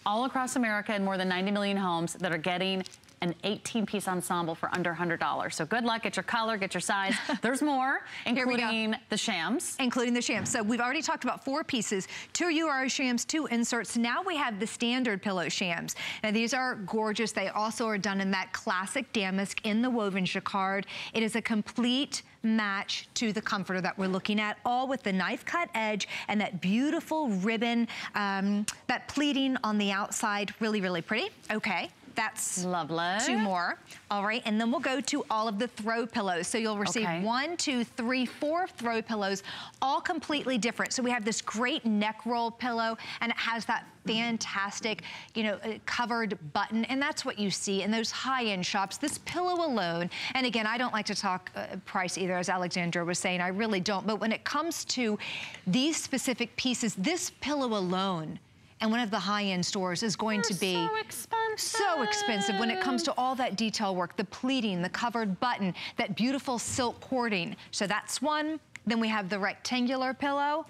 all across America in more than 90 million homes that are getting an 18-piece ensemble for under $100. So good luck, get your color, get your size. There's more, including the shams. including the shams. So we've already talked about four pieces, two Euro shams, two inserts. Now we have the standard pillow shams. Now these are gorgeous. They also are done in that classic damask in the woven jacquard. It is a complete match to the comforter that we're looking at, all with the knife cut edge and that beautiful ribbon, um, that pleating on the outside. Really, really pretty. Okay. That's Lovely. two more. All right, and then we'll go to all of the throw pillows. So you'll receive Okay. one, two, three, four throw pillows, all completely different. So we have this great neck roll pillow, and it has that fantastic, you know, uh, covered button, and that's what you see in those high-end shops. This pillow alone, and again, I don't like to talk uh, price either, as Alexandra was saying, I really don't, but when it comes to these specific pieces, this pillow alone, and one of the high-end stores is going to be so expensive. so expensive when it comes to all that detail work, the pleating, the covered button, that beautiful silk cording. So that's one. Then we have the rectangular pillow.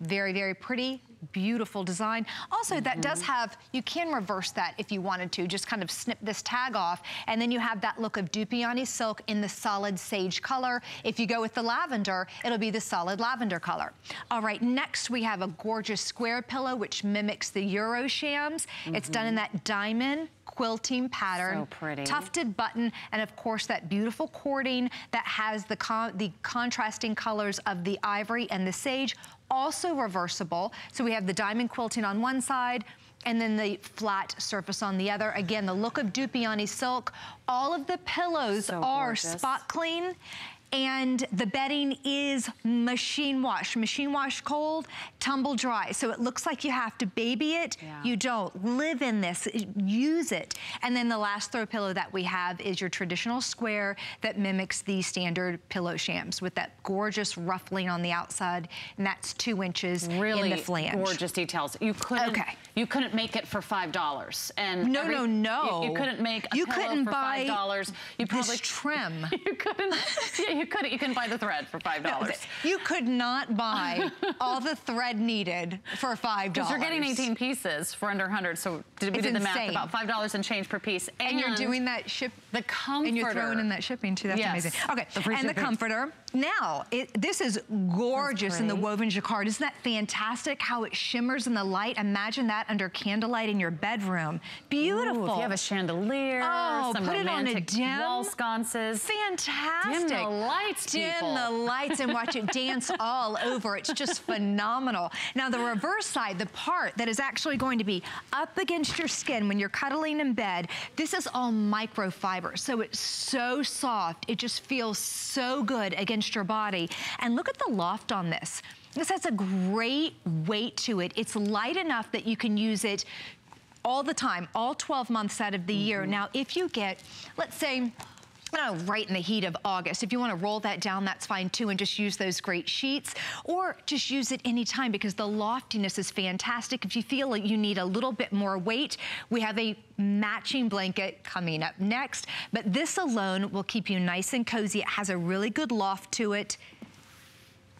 Very, very pretty, beautiful design. Also, that mm-hmm. does have, you can reverse that if you wanted to, just kind of snip this tag off, and then you have that look of Dupioni silk in the solid sage color. If you go with the lavender, it'll be the solid lavender color. All right, next we have a gorgeous square pillow, which mimics the Euro shams. It's done in mm-hmm. that diamond quilting pattern. So pretty. Tufted button, and of course that beautiful cording that has the, con the contrasting colors of the ivory and the sage, also reversible. So we have the diamond quilting on one side, and then the flat surface on the other. Again, the look of Dupioni silk. All of the pillows So are spot clean. And the bedding is machine wash. Machine wash cold, tumble dry. So it looks like you have to baby it. Yeah. You don't. Live in this. Use it. And then the last throw pillow that we have is your traditional square that mimics the standard pillow shams with that gorgeous ruffling on the outside. And that's two inches really in the flange. gorgeous details. You couldn't, Okay. You couldn't make it for $5. And no, every, no, no. You, you couldn't make a you couldn't for buy $5. You probably this trim. you couldn't. Yeah, you couldn't. You couldn't buy the thread for $5. No, you could not buy all the thread needed for $5. Because you're getting 18 pieces for under 100. So did, we it's did the insane. math, about $5 and change per piece. And, and, you're doing that ship. The comforter. And you're throwing in that shipping too. That's yes. amazing. Okay. The and shipping. the comforter. Now, it, this is gorgeous in the woven jacquard. Isn't that fantastic how it shimmers in the light? Imagine that under candlelight in your bedroom. Beautiful. Ooh, if you have a chandelier, oh, some put it on a dim wall sconces. Fantastic. Dim the lights, Dim people. the lights and watch it dance all over. It's just phenomenal. Now, the reverse side, the part that is actually going to be up against your skin when you're cuddling in bed, this is all microfiber. So it's so soft. It just feels so good against your body. And look at the loft on this. This has a great weight to it. It's light enough that you can use it all the time, all 12 months out of the mm -hmm. year. Now, if you get, let's say, I right in the heat of August. If you want to roll that down, that's fine too, and just use those great sheets. Or just use it anytime because the loftiness is fantastic. If you feel like you need a little bit more weight, we have a matching blanket coming up next. But this alone will keep you nice and cozy. It has a really good loft to it.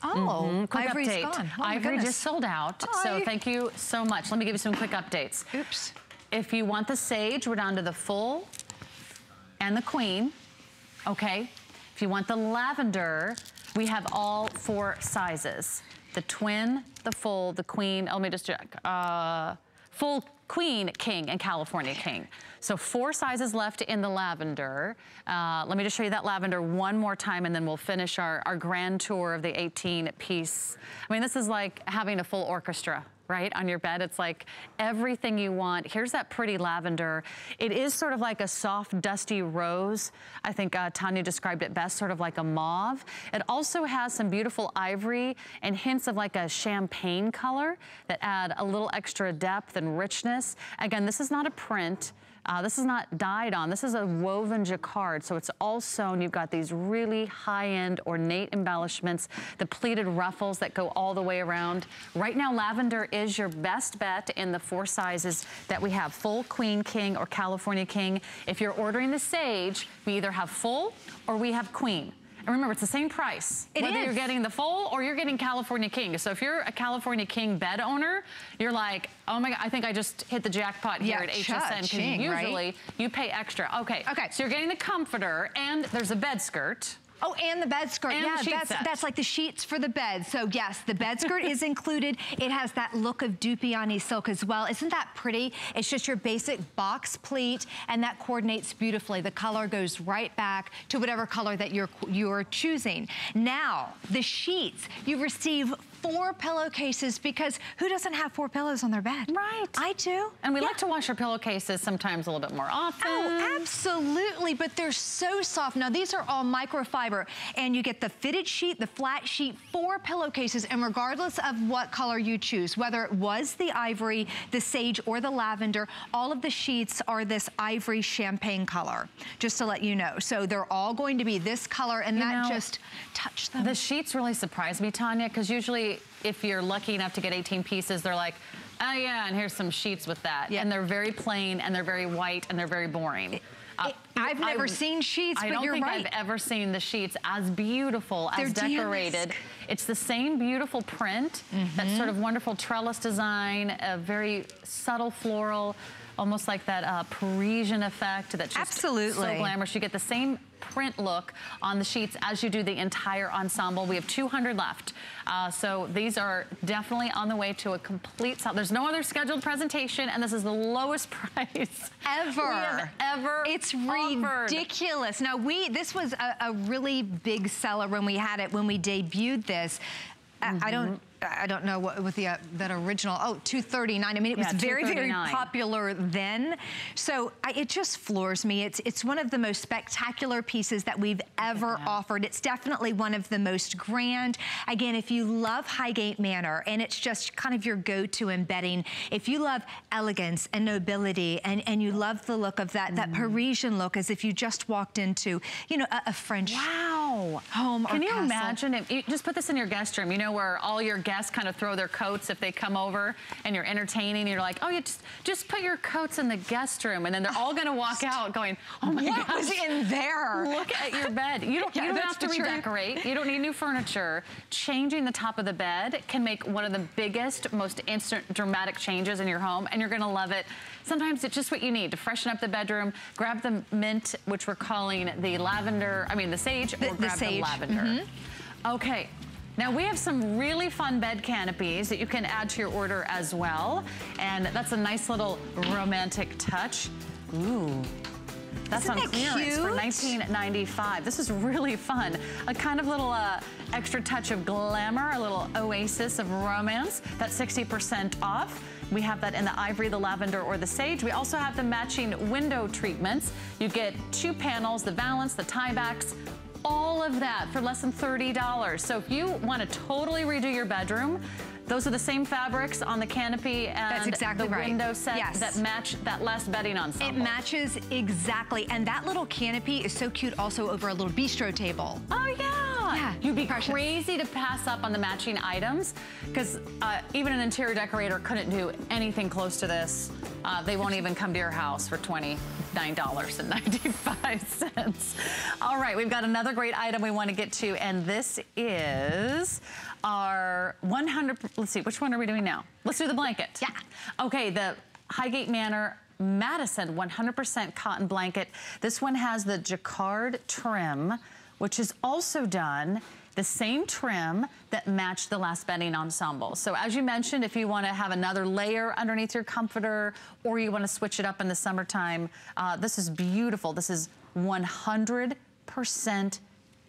Oh, mm -hmm. quick Ivory's update. gone. Oh Ivory just sold out. Oh, so thank you so much. Let me give you some quick updates. Oops. If you want the sage, we're down to the full and the queen. Okay. If you want the lavender, we have all four sizes. The twin, the full, the queen. Oh, let me just check. Uh, full queen, king, and California king. So four sizes left in the lavender. Uh, let me just show you that lavender one more time and then we'll finish our, our grand tour of the 18 piece. I mean, this is like having a full orchestra right, on your bed. It's like everything you want. Here's that pretty lavender. It is sort of like a soft, dusty rose. I think uh, Tanya described it best, sort of like a mauve. It also has some beautiful ivory and hints of like a champagne color that add a little extra depth and richness. Again, this is not a print. Uh, this is not dyed on. This is a woven jacquard, so it's all sewn. You've got these really high-end ornate embellishments, the pleated ruffles that go all the way around. Right now, lavender is your best bet in the four sizes that we have, full queen king or California king. If you're ordering the sage, we either have full or we have queen. And remember, it's the same price. It whether is. you're getting the full or you're getting California King. So if you're a California King bed owner, you're like, oh my God, I think I just hit the jackpot here Yeah, at HSN. Because usually right? you pay extra. Okay. Okay. So you're getting the comforter and there's a bed skirt. Oh, and the bed skirt. And yeah, that's set. that's like the sheets for the bed. So yes, the bed skirt is included. It has that look of Dupioni silk as well. Isn't that pretty? It's just your basic box pleat, and that coordinates beautifully. The color goes right back to whatever color that you're you're choosing. Now, the sheets. You receive four pillowcases because who doesn't have four pillows on their bed? Right. I do. And we Yeah. like to wash our pillowcases sometimes a little bit more often. Oh, absolutely, but they're so soft. Now, these are all microfiber, and you get the fitted sheet, the flat sheet, four pillowcases, and regardless of what color you choose, whether it was the ivory, the sage, or the lavender, all of the sheets are this ivory champagne color, just to let you know. So they're all going to be this color, and You that know, just touch them. The sheets really surprised me, Tanya, because usually if you're lucky enough to get 18 pieces, they're like, oh yeah, and here's some sheets with that. Yeah. And they're very plain, and they're very white, and they're very boring. Uh, It- I've never I- seen sheets, I but don't you're think right. I've ever seen the sheets as beautiful, as They're decorated. damask. It's the same beautiful print, that Mm-hmm. sort of wonderful trellis design, a very subtle floral, almost like that uh, Parisian effect that's just Absolutely. so glamorous. You get the same print look on the sheets as you do the entire ensemble. We have 200 left. Uh, so these are definitely on the way to a complete sale. There's no other scheduled presentation, and this is the lowest price ever. ever It's offered. ridiculous. Now we, this was a, a really big seller when we had it, when we debuted this. I- I don't, I don't know what with the uh, that original. Oh, 239. I mean, it was very, very popular then. So I, it just floors me. It's it's one of the most spectacular pieces that we've ever offered. It's definitely one of the most grand. Again, if you love Highgate Manor and it's just kind of your go-to embedding, if you love elegance and nobility and and you love the look of that that Parisian look, as if you just walked into you know a, a French Wow. Wow. Home Can you castle. imagine if you just put this in your guest room, you know, where all your guests kind of throw their coats if they come over and you're entertaining, you're like, oh, you just, just put your coats in the guest room. And then they're all gonna walk out going, oh my What gosh. was in there? Look at your bed. You don't, Yeah, you don't have to the truth. redecorate. You don't need new furniture. Changing the top of the bed can make one of the biggest, most instant dramatic changes in your home and you're gonna love it. Sometimes it's just what you need to freshen up the bedroom. Grab the mint, which we're calling the lavender, I mean the sage, The- or grab the, sage, lavender. mhm. Okay. Now we have some really fun bed canopies that you can add to your order as well. And that's a nice little romantic touch. Ooh. That's Isn't on that clearance for cute? 19.95. This is really fun. A kind of little uh, extra touch of glamour, a little oasis of romance. That's 60% off. We have that in the ivory, the lavender, or the sage. We also have the matching window treatments. You get two panels, the valance, the tiebacks, all of that for less than $30. So if you want to totally redo your bedroom, those are the same fabrics on the canopy and That's exactly the right. window set Yes. that match that last bedding on set. It matches exactly. And that little canopy is so cute also over a little bistro table. Oh yeah. Yeah, You'd be precious. crazy to pass up on the matching items because uh, even an interior decorator couldn't do anything close to this. Uh, they won't even come to your house for $29.95. All right, we've got another great item we want to get to, and this is our 100, let's see, which one are we doing now? Let's do the blanket. Yeah. Okay, the Highgate Manor Madison 100% cotton blanket. This one has the jacquard trim, which is also done the same trim that matched the last bedding ensemble. So as you mentioned, if you want to have another layer underneath your comforter or you want to switch it up in the summertime, uh, this is beautiful. This is 100%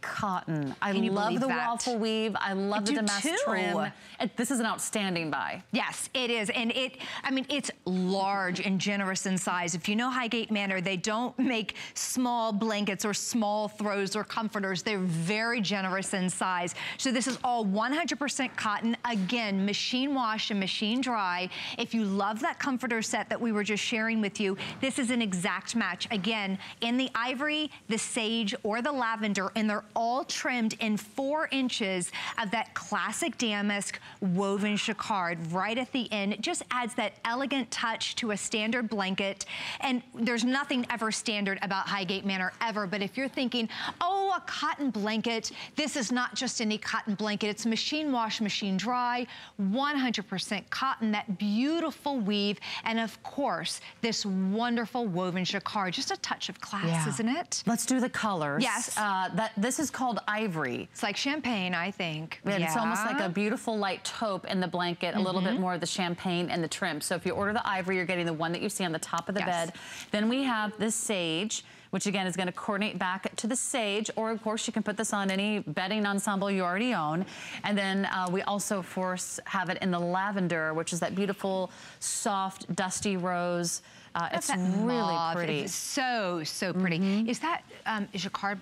cotton. I Can love the that? waffle weave. I love the damask trim. It- this is an outstanding buy. Yes, it is. And it, I mean, it's large and generous in size. If you know Highgate Manor, they don't make small blankets or small throws or comforters. They're very generous in size. So this is all 100% cotton. Again, machine wash and machine dry. If you love that comforter set that we were just sharing with you, this is an exact match. Again, in the ivory, the sage, or the lavender, and they're all trimmed in four inches of that classic damask woven jacquard right at the end. It just adds that elegant touch to a standard blanket. And there's nothing ever standard about Highgate Manor ever, but if you're thinking, oh, a cotton blanket, this is not just any cotton blanket. It's machine wash, machine dry, 100% cotton, that beautiful weave, and of course, this wonderful woven jacquard. Just a touch of class, isn't it? Let's do the colors. Yes. Uh, that This is called ivory. It's like champagne, I think. And it's almost like a beautiful light taupe in the blanket, a little Mm-hmm. bit more of the champagne and the trim. So if you order the ivory, you're getting the one that you see on the top of the Yes. bed. Then we have the sage, which again is gonna coordinate back to the sage, or of course you can put this on any bedding ensemble you already own. And then uh, we also, of course, have it in the lavender, which is that beautiful, soft, dusty rose. Uh, it's really pretty. is so, so pretty. Mm-hmm. Is that um, jacquard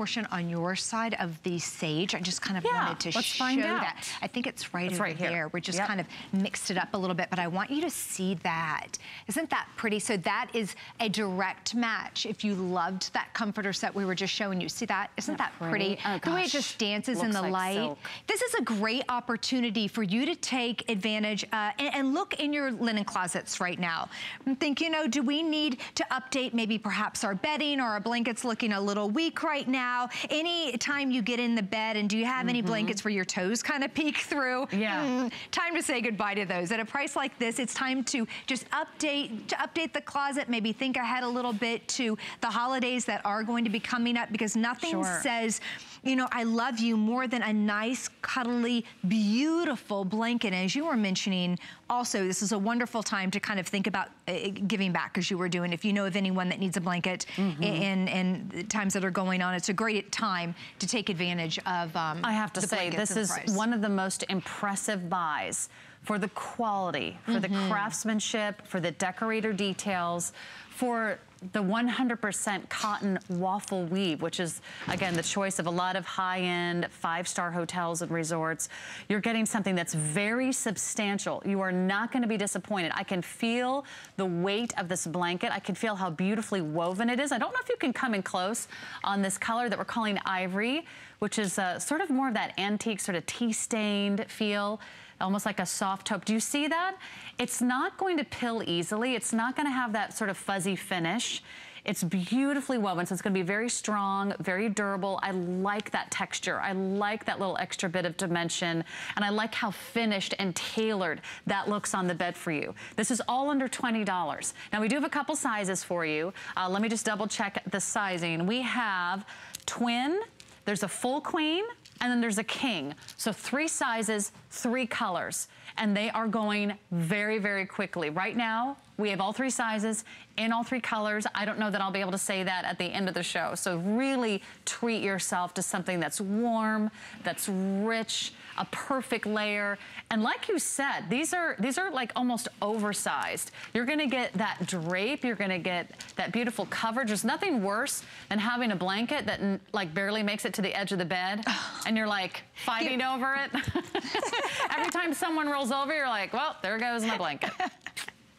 portion on your side of the sage? I just kind of Yeah, wanted to let's show find out. that. I think it's right It's over right here. there. We just Yep. kind of mixed it up a little bit, but I want you to see that. Isn't that pretty? So that is a direct match. If you loved that comforter set we were just showing you, see that? Isn't that pretty? pretty? Oh, the way it just dances in the like light. silk. This is a great opportunity for you to take advantage uh, and, and look in your linen closets right now and think, you know, do we need to update maybe perhaps our bedding or our blankets looking a little weak right now? Any time you get in the bed and do you have any blankets where your toes kind of peek through? Yeah. Mm, time to say goodbye to those. At a price like this, it's time to just update, to update the closet, maybe think ahead a little bit to the holidays that are going to be coming up because nothing Sure. says, you know, I love you more than a nice, cuddly, beautiful blanket. And as you were mentioning, also, this is a wonderful time to kind of think about uh, giving back as you were doing. If you know of anyone that needs a blanket Mm-hmm. in, in times that are going on, it's a great time to take advantage of um, I have to say, this is price. one of the most impressive buys for the quality, for the Mm-hmm. craftsmanship, for the decorator details, for the 100% cotton waffle weave, which is, again, the choice of a lot of high-end five-star hotels and resorts. You're getting something that's very substantial. You are not gonna be disappointed. I can feel the weight of this blanket. I can feel how beautifully woven it is. I don't know if you can come in close on this color that we're calling ivory, which is uh, sort of more of that antique, sort of tea-stained feel almost like a soft taupe. Do you see that? It's not going to pill easily. It's not gonna have that sort of fuzzy finish. It's beautifully woven, so it's gonna be very strong, very durable. I like that texture. I like that little extra bit of dimension, and I like how finished and tailored that looks on the bed for you. This is all under $20. Now, we do have a couple sizes for you. Uh, let me just double check the sizing. We have twin, there's a full queen, and then there's a king. So three sizes, three colors, and they are going very, very quickly. Right now, we have all three sizes in all three colors. I don't know that I'll be able to say that at the end of the show. So really treat yourself to something that's warm, that's rich, a perfect layer. And like you said, these are these are like almost oversized. You're gonna get that drape, you're gonna get that beautiful coverage. There's nothing worse than having a blanket that like barely makes it to the edge of the bed and you're like fighting over it. Every time someone rolls over, you're like, well, there goes my blanket.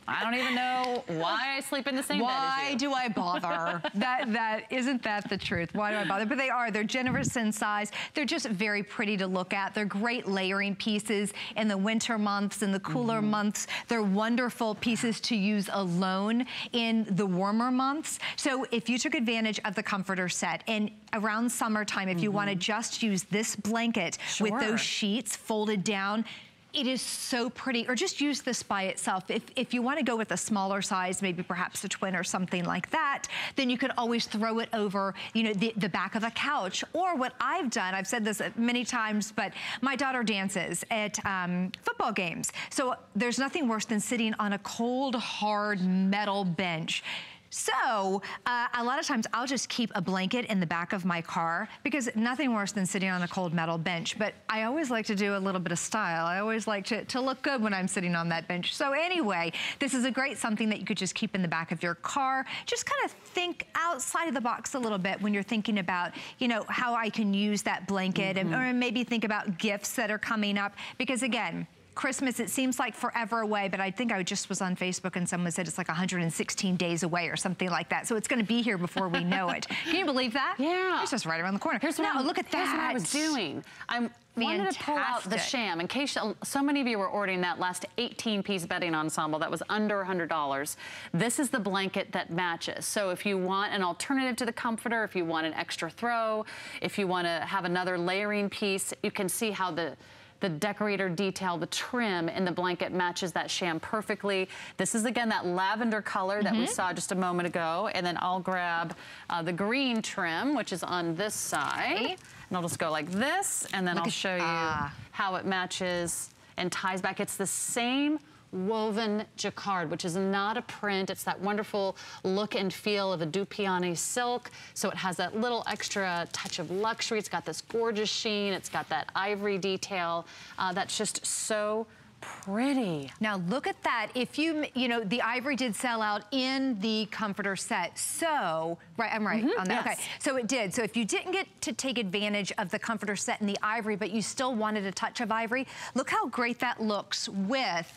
I don't even know why I sleep in the same why bed Why do I bother? that that isn't that the truth. Why do I bother? But they are. They're generous in size. They're just very pretty to look at. They're great layering pieces in the winter months and the cooler mm -hmm. months. They're wonderful pieces to use alone in the warmer months. So if you took advantage of the comforter set and around summertime, if mm -hmm. you want to mm-hmm. just use this blanket sure. with those sheets folded down, it is so pretty, or just use this by itself. If, if you wanna go with a smaller size, maybe perhaps a twin or something like that, then you could always throw it over, you know, the, the back of a couch. Or what I've done, I've said this many times, but my daughter dances at um, football games. So there's nothing worse than sitting on a cold, hard metal bench so uh, a lot of times I'll just keep a blanket in the back of my car because nothing worse than sitting on a cold metal bench. But I always like to do a little bit of style. I always like to, to look good when I'm sitting on that bench. So anyway, this is a great something that you could just keep in the back of your car. Just kind of think outside of the box a little bit when you're thinking about, you know, how I can use that blanket mm -hmm. and, or maybe think about gifts that are coming up. Because again, Christmas, it seems like forever away, but I think I just was on Facebook and someone said it's like 116 days away or something like that. So it's gonna be here before we know it. Can you believe that? Yeah. It's just right around the corner. Here's what no, look at that. Here's what I was doing. I'm Fantastic. wanted to pull out the sham in case um, so many of you were ordering that last 18 piece bedding ensemble that was under $100. This is the blanket that matches. So if you want an alternative to the comforter, if you want an extra throw, if you want to have another layering piece, you can see how the the decorator detail, the trim in the blanket matches that sham perfectly. This is, again, that lavender color that mm -hmm. we mm-hmm. saw just a moment ago. And then I'll grab uh, the green trim, which is on this side. And I'll just go like this, and then Look I'll show you ah. how it matches and ties back. It's the same woven jacquard, which is not a print. It's that wonderful look and feel of a Dupioni silk. So it has that little extra touch of luxury. It's got this gorgeous sheen. It's got that ivory detail. Uh, that's just so pretty. Now look at that. If you, you know, the ivory did sell out in the comforter set. So, right, I'm right mm -hmm, on that. Yes. Okay, so it did. So if you didn't get to take advantage of the comforter set in the ivory, but you still wanted a touch of ivory, look how great that looks with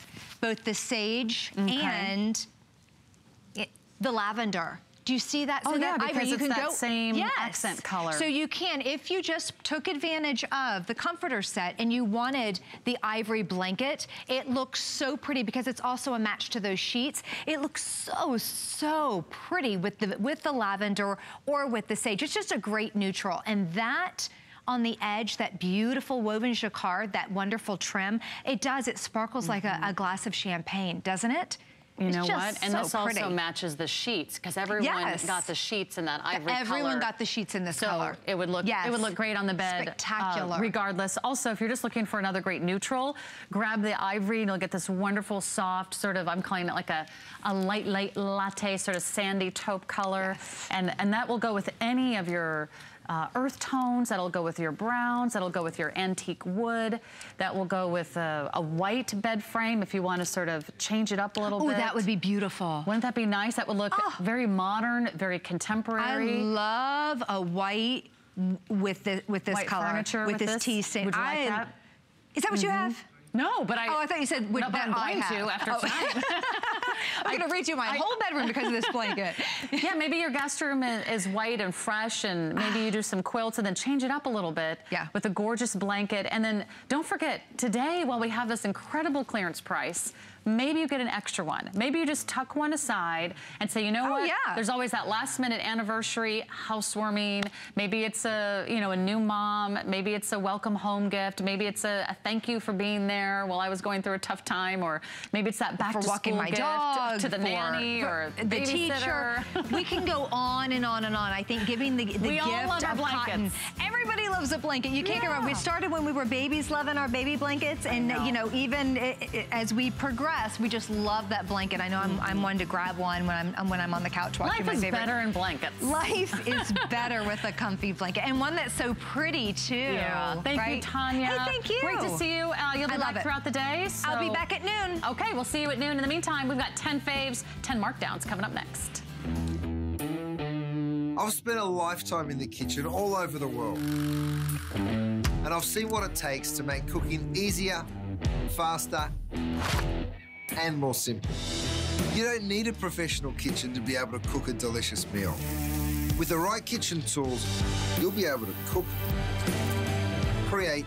both the sage okay. and it, the lavender. Do you see that? So oh, yeah, that because you it's can that go, same yes. accent color. So you can, if you just took advantage of the comforter set and you wanted the ivory blanket, it looks so pretty because it's also a match to those sheets. It looks so, so pretty with the, with the lavender or with the sage. It's just a great neutral. And that, on the edge, that beautiful woven jacquard, that wonderful trim, it does, it sparkles mm -hmm. like a, a mm-hmm. glass of champagne, doesn't it? You it's know what? And so this also pretty. matches the sheets because everyone yes. got the sheets in that ivory Everyone color. got the sheets in this so color. It would look yes. it would look great on the bed. Spectacular. Uh, regardless. Also, if you're just looking for another great neutral, grab the ivory and you'll get this wonderful soft sort of I'm calling it like a, a light light latte sort of sandy taupe color. Yes. And and that will go with any of your uh, earth tones. That'll go with your browns. That'll go with your antique wood. That will go with a, a white bed frame if you want to sort of change it up a little Ooh, bit. Oh, that would be beautiful. Wouldn't that be nice? That would look Oh. very modern, very contemporary. I love a white with the with this White color with, with this this? tea stain. Would you like I- that? Is that what you Mhm. have? No, but I. Oh, I thought you said would no, that I'm I going have. to after Oh. tonight. I'm gonna read you my whole bedroom because of this blanket. yeah, maybe your guest room is white and fresh, and maybe you do some quilts and then change it up a little bit Yeah. with a gorgeous blanket. And then don't forget, today, while we have this incredible clearance price, maybe you get an extra one. Maybe you just tuck one aside and say, you know Oh, what? yeah. There's always that last minute anniversary housewarming. Maybe it's a, you know, a new mom. Maybe it's a welcome home gift. Maybe it's a, a thank you for being there while I was going through a tough time. Or maybe it's that back for to walking school my gift dog, to the nanny or the teacher. we can go on and on and on. I think giving the, the We all gift love our of cotton. Everybody loves a blanket. You can't get wrong. We started when we were babies, loving our baby blankets, and you know, even as we progress, we just love that blanket. I know I'm, I'm one to grab one when I'm when I'm on the couch watching Life my is better in blankets. Life is better with a comfy blanket and one that's so pretty too. Yeah. Thank you. Tanya. Hey, thank you. Great to see you. Uh, you'll be I love back it. throughout the day. I'll be back at noon. Okay, we'll see you at noon. In the meantime, we've got 10 faves, 10 markdowns coming up next. I've spent a lifetime in the kitchen all over the world. And I've seen what it takes to make cooking easier, faster, and more simple. You don't need a professional kitchen to be able to cook a delicious meal. With the right kitchen tools, you'll be able to cook, create,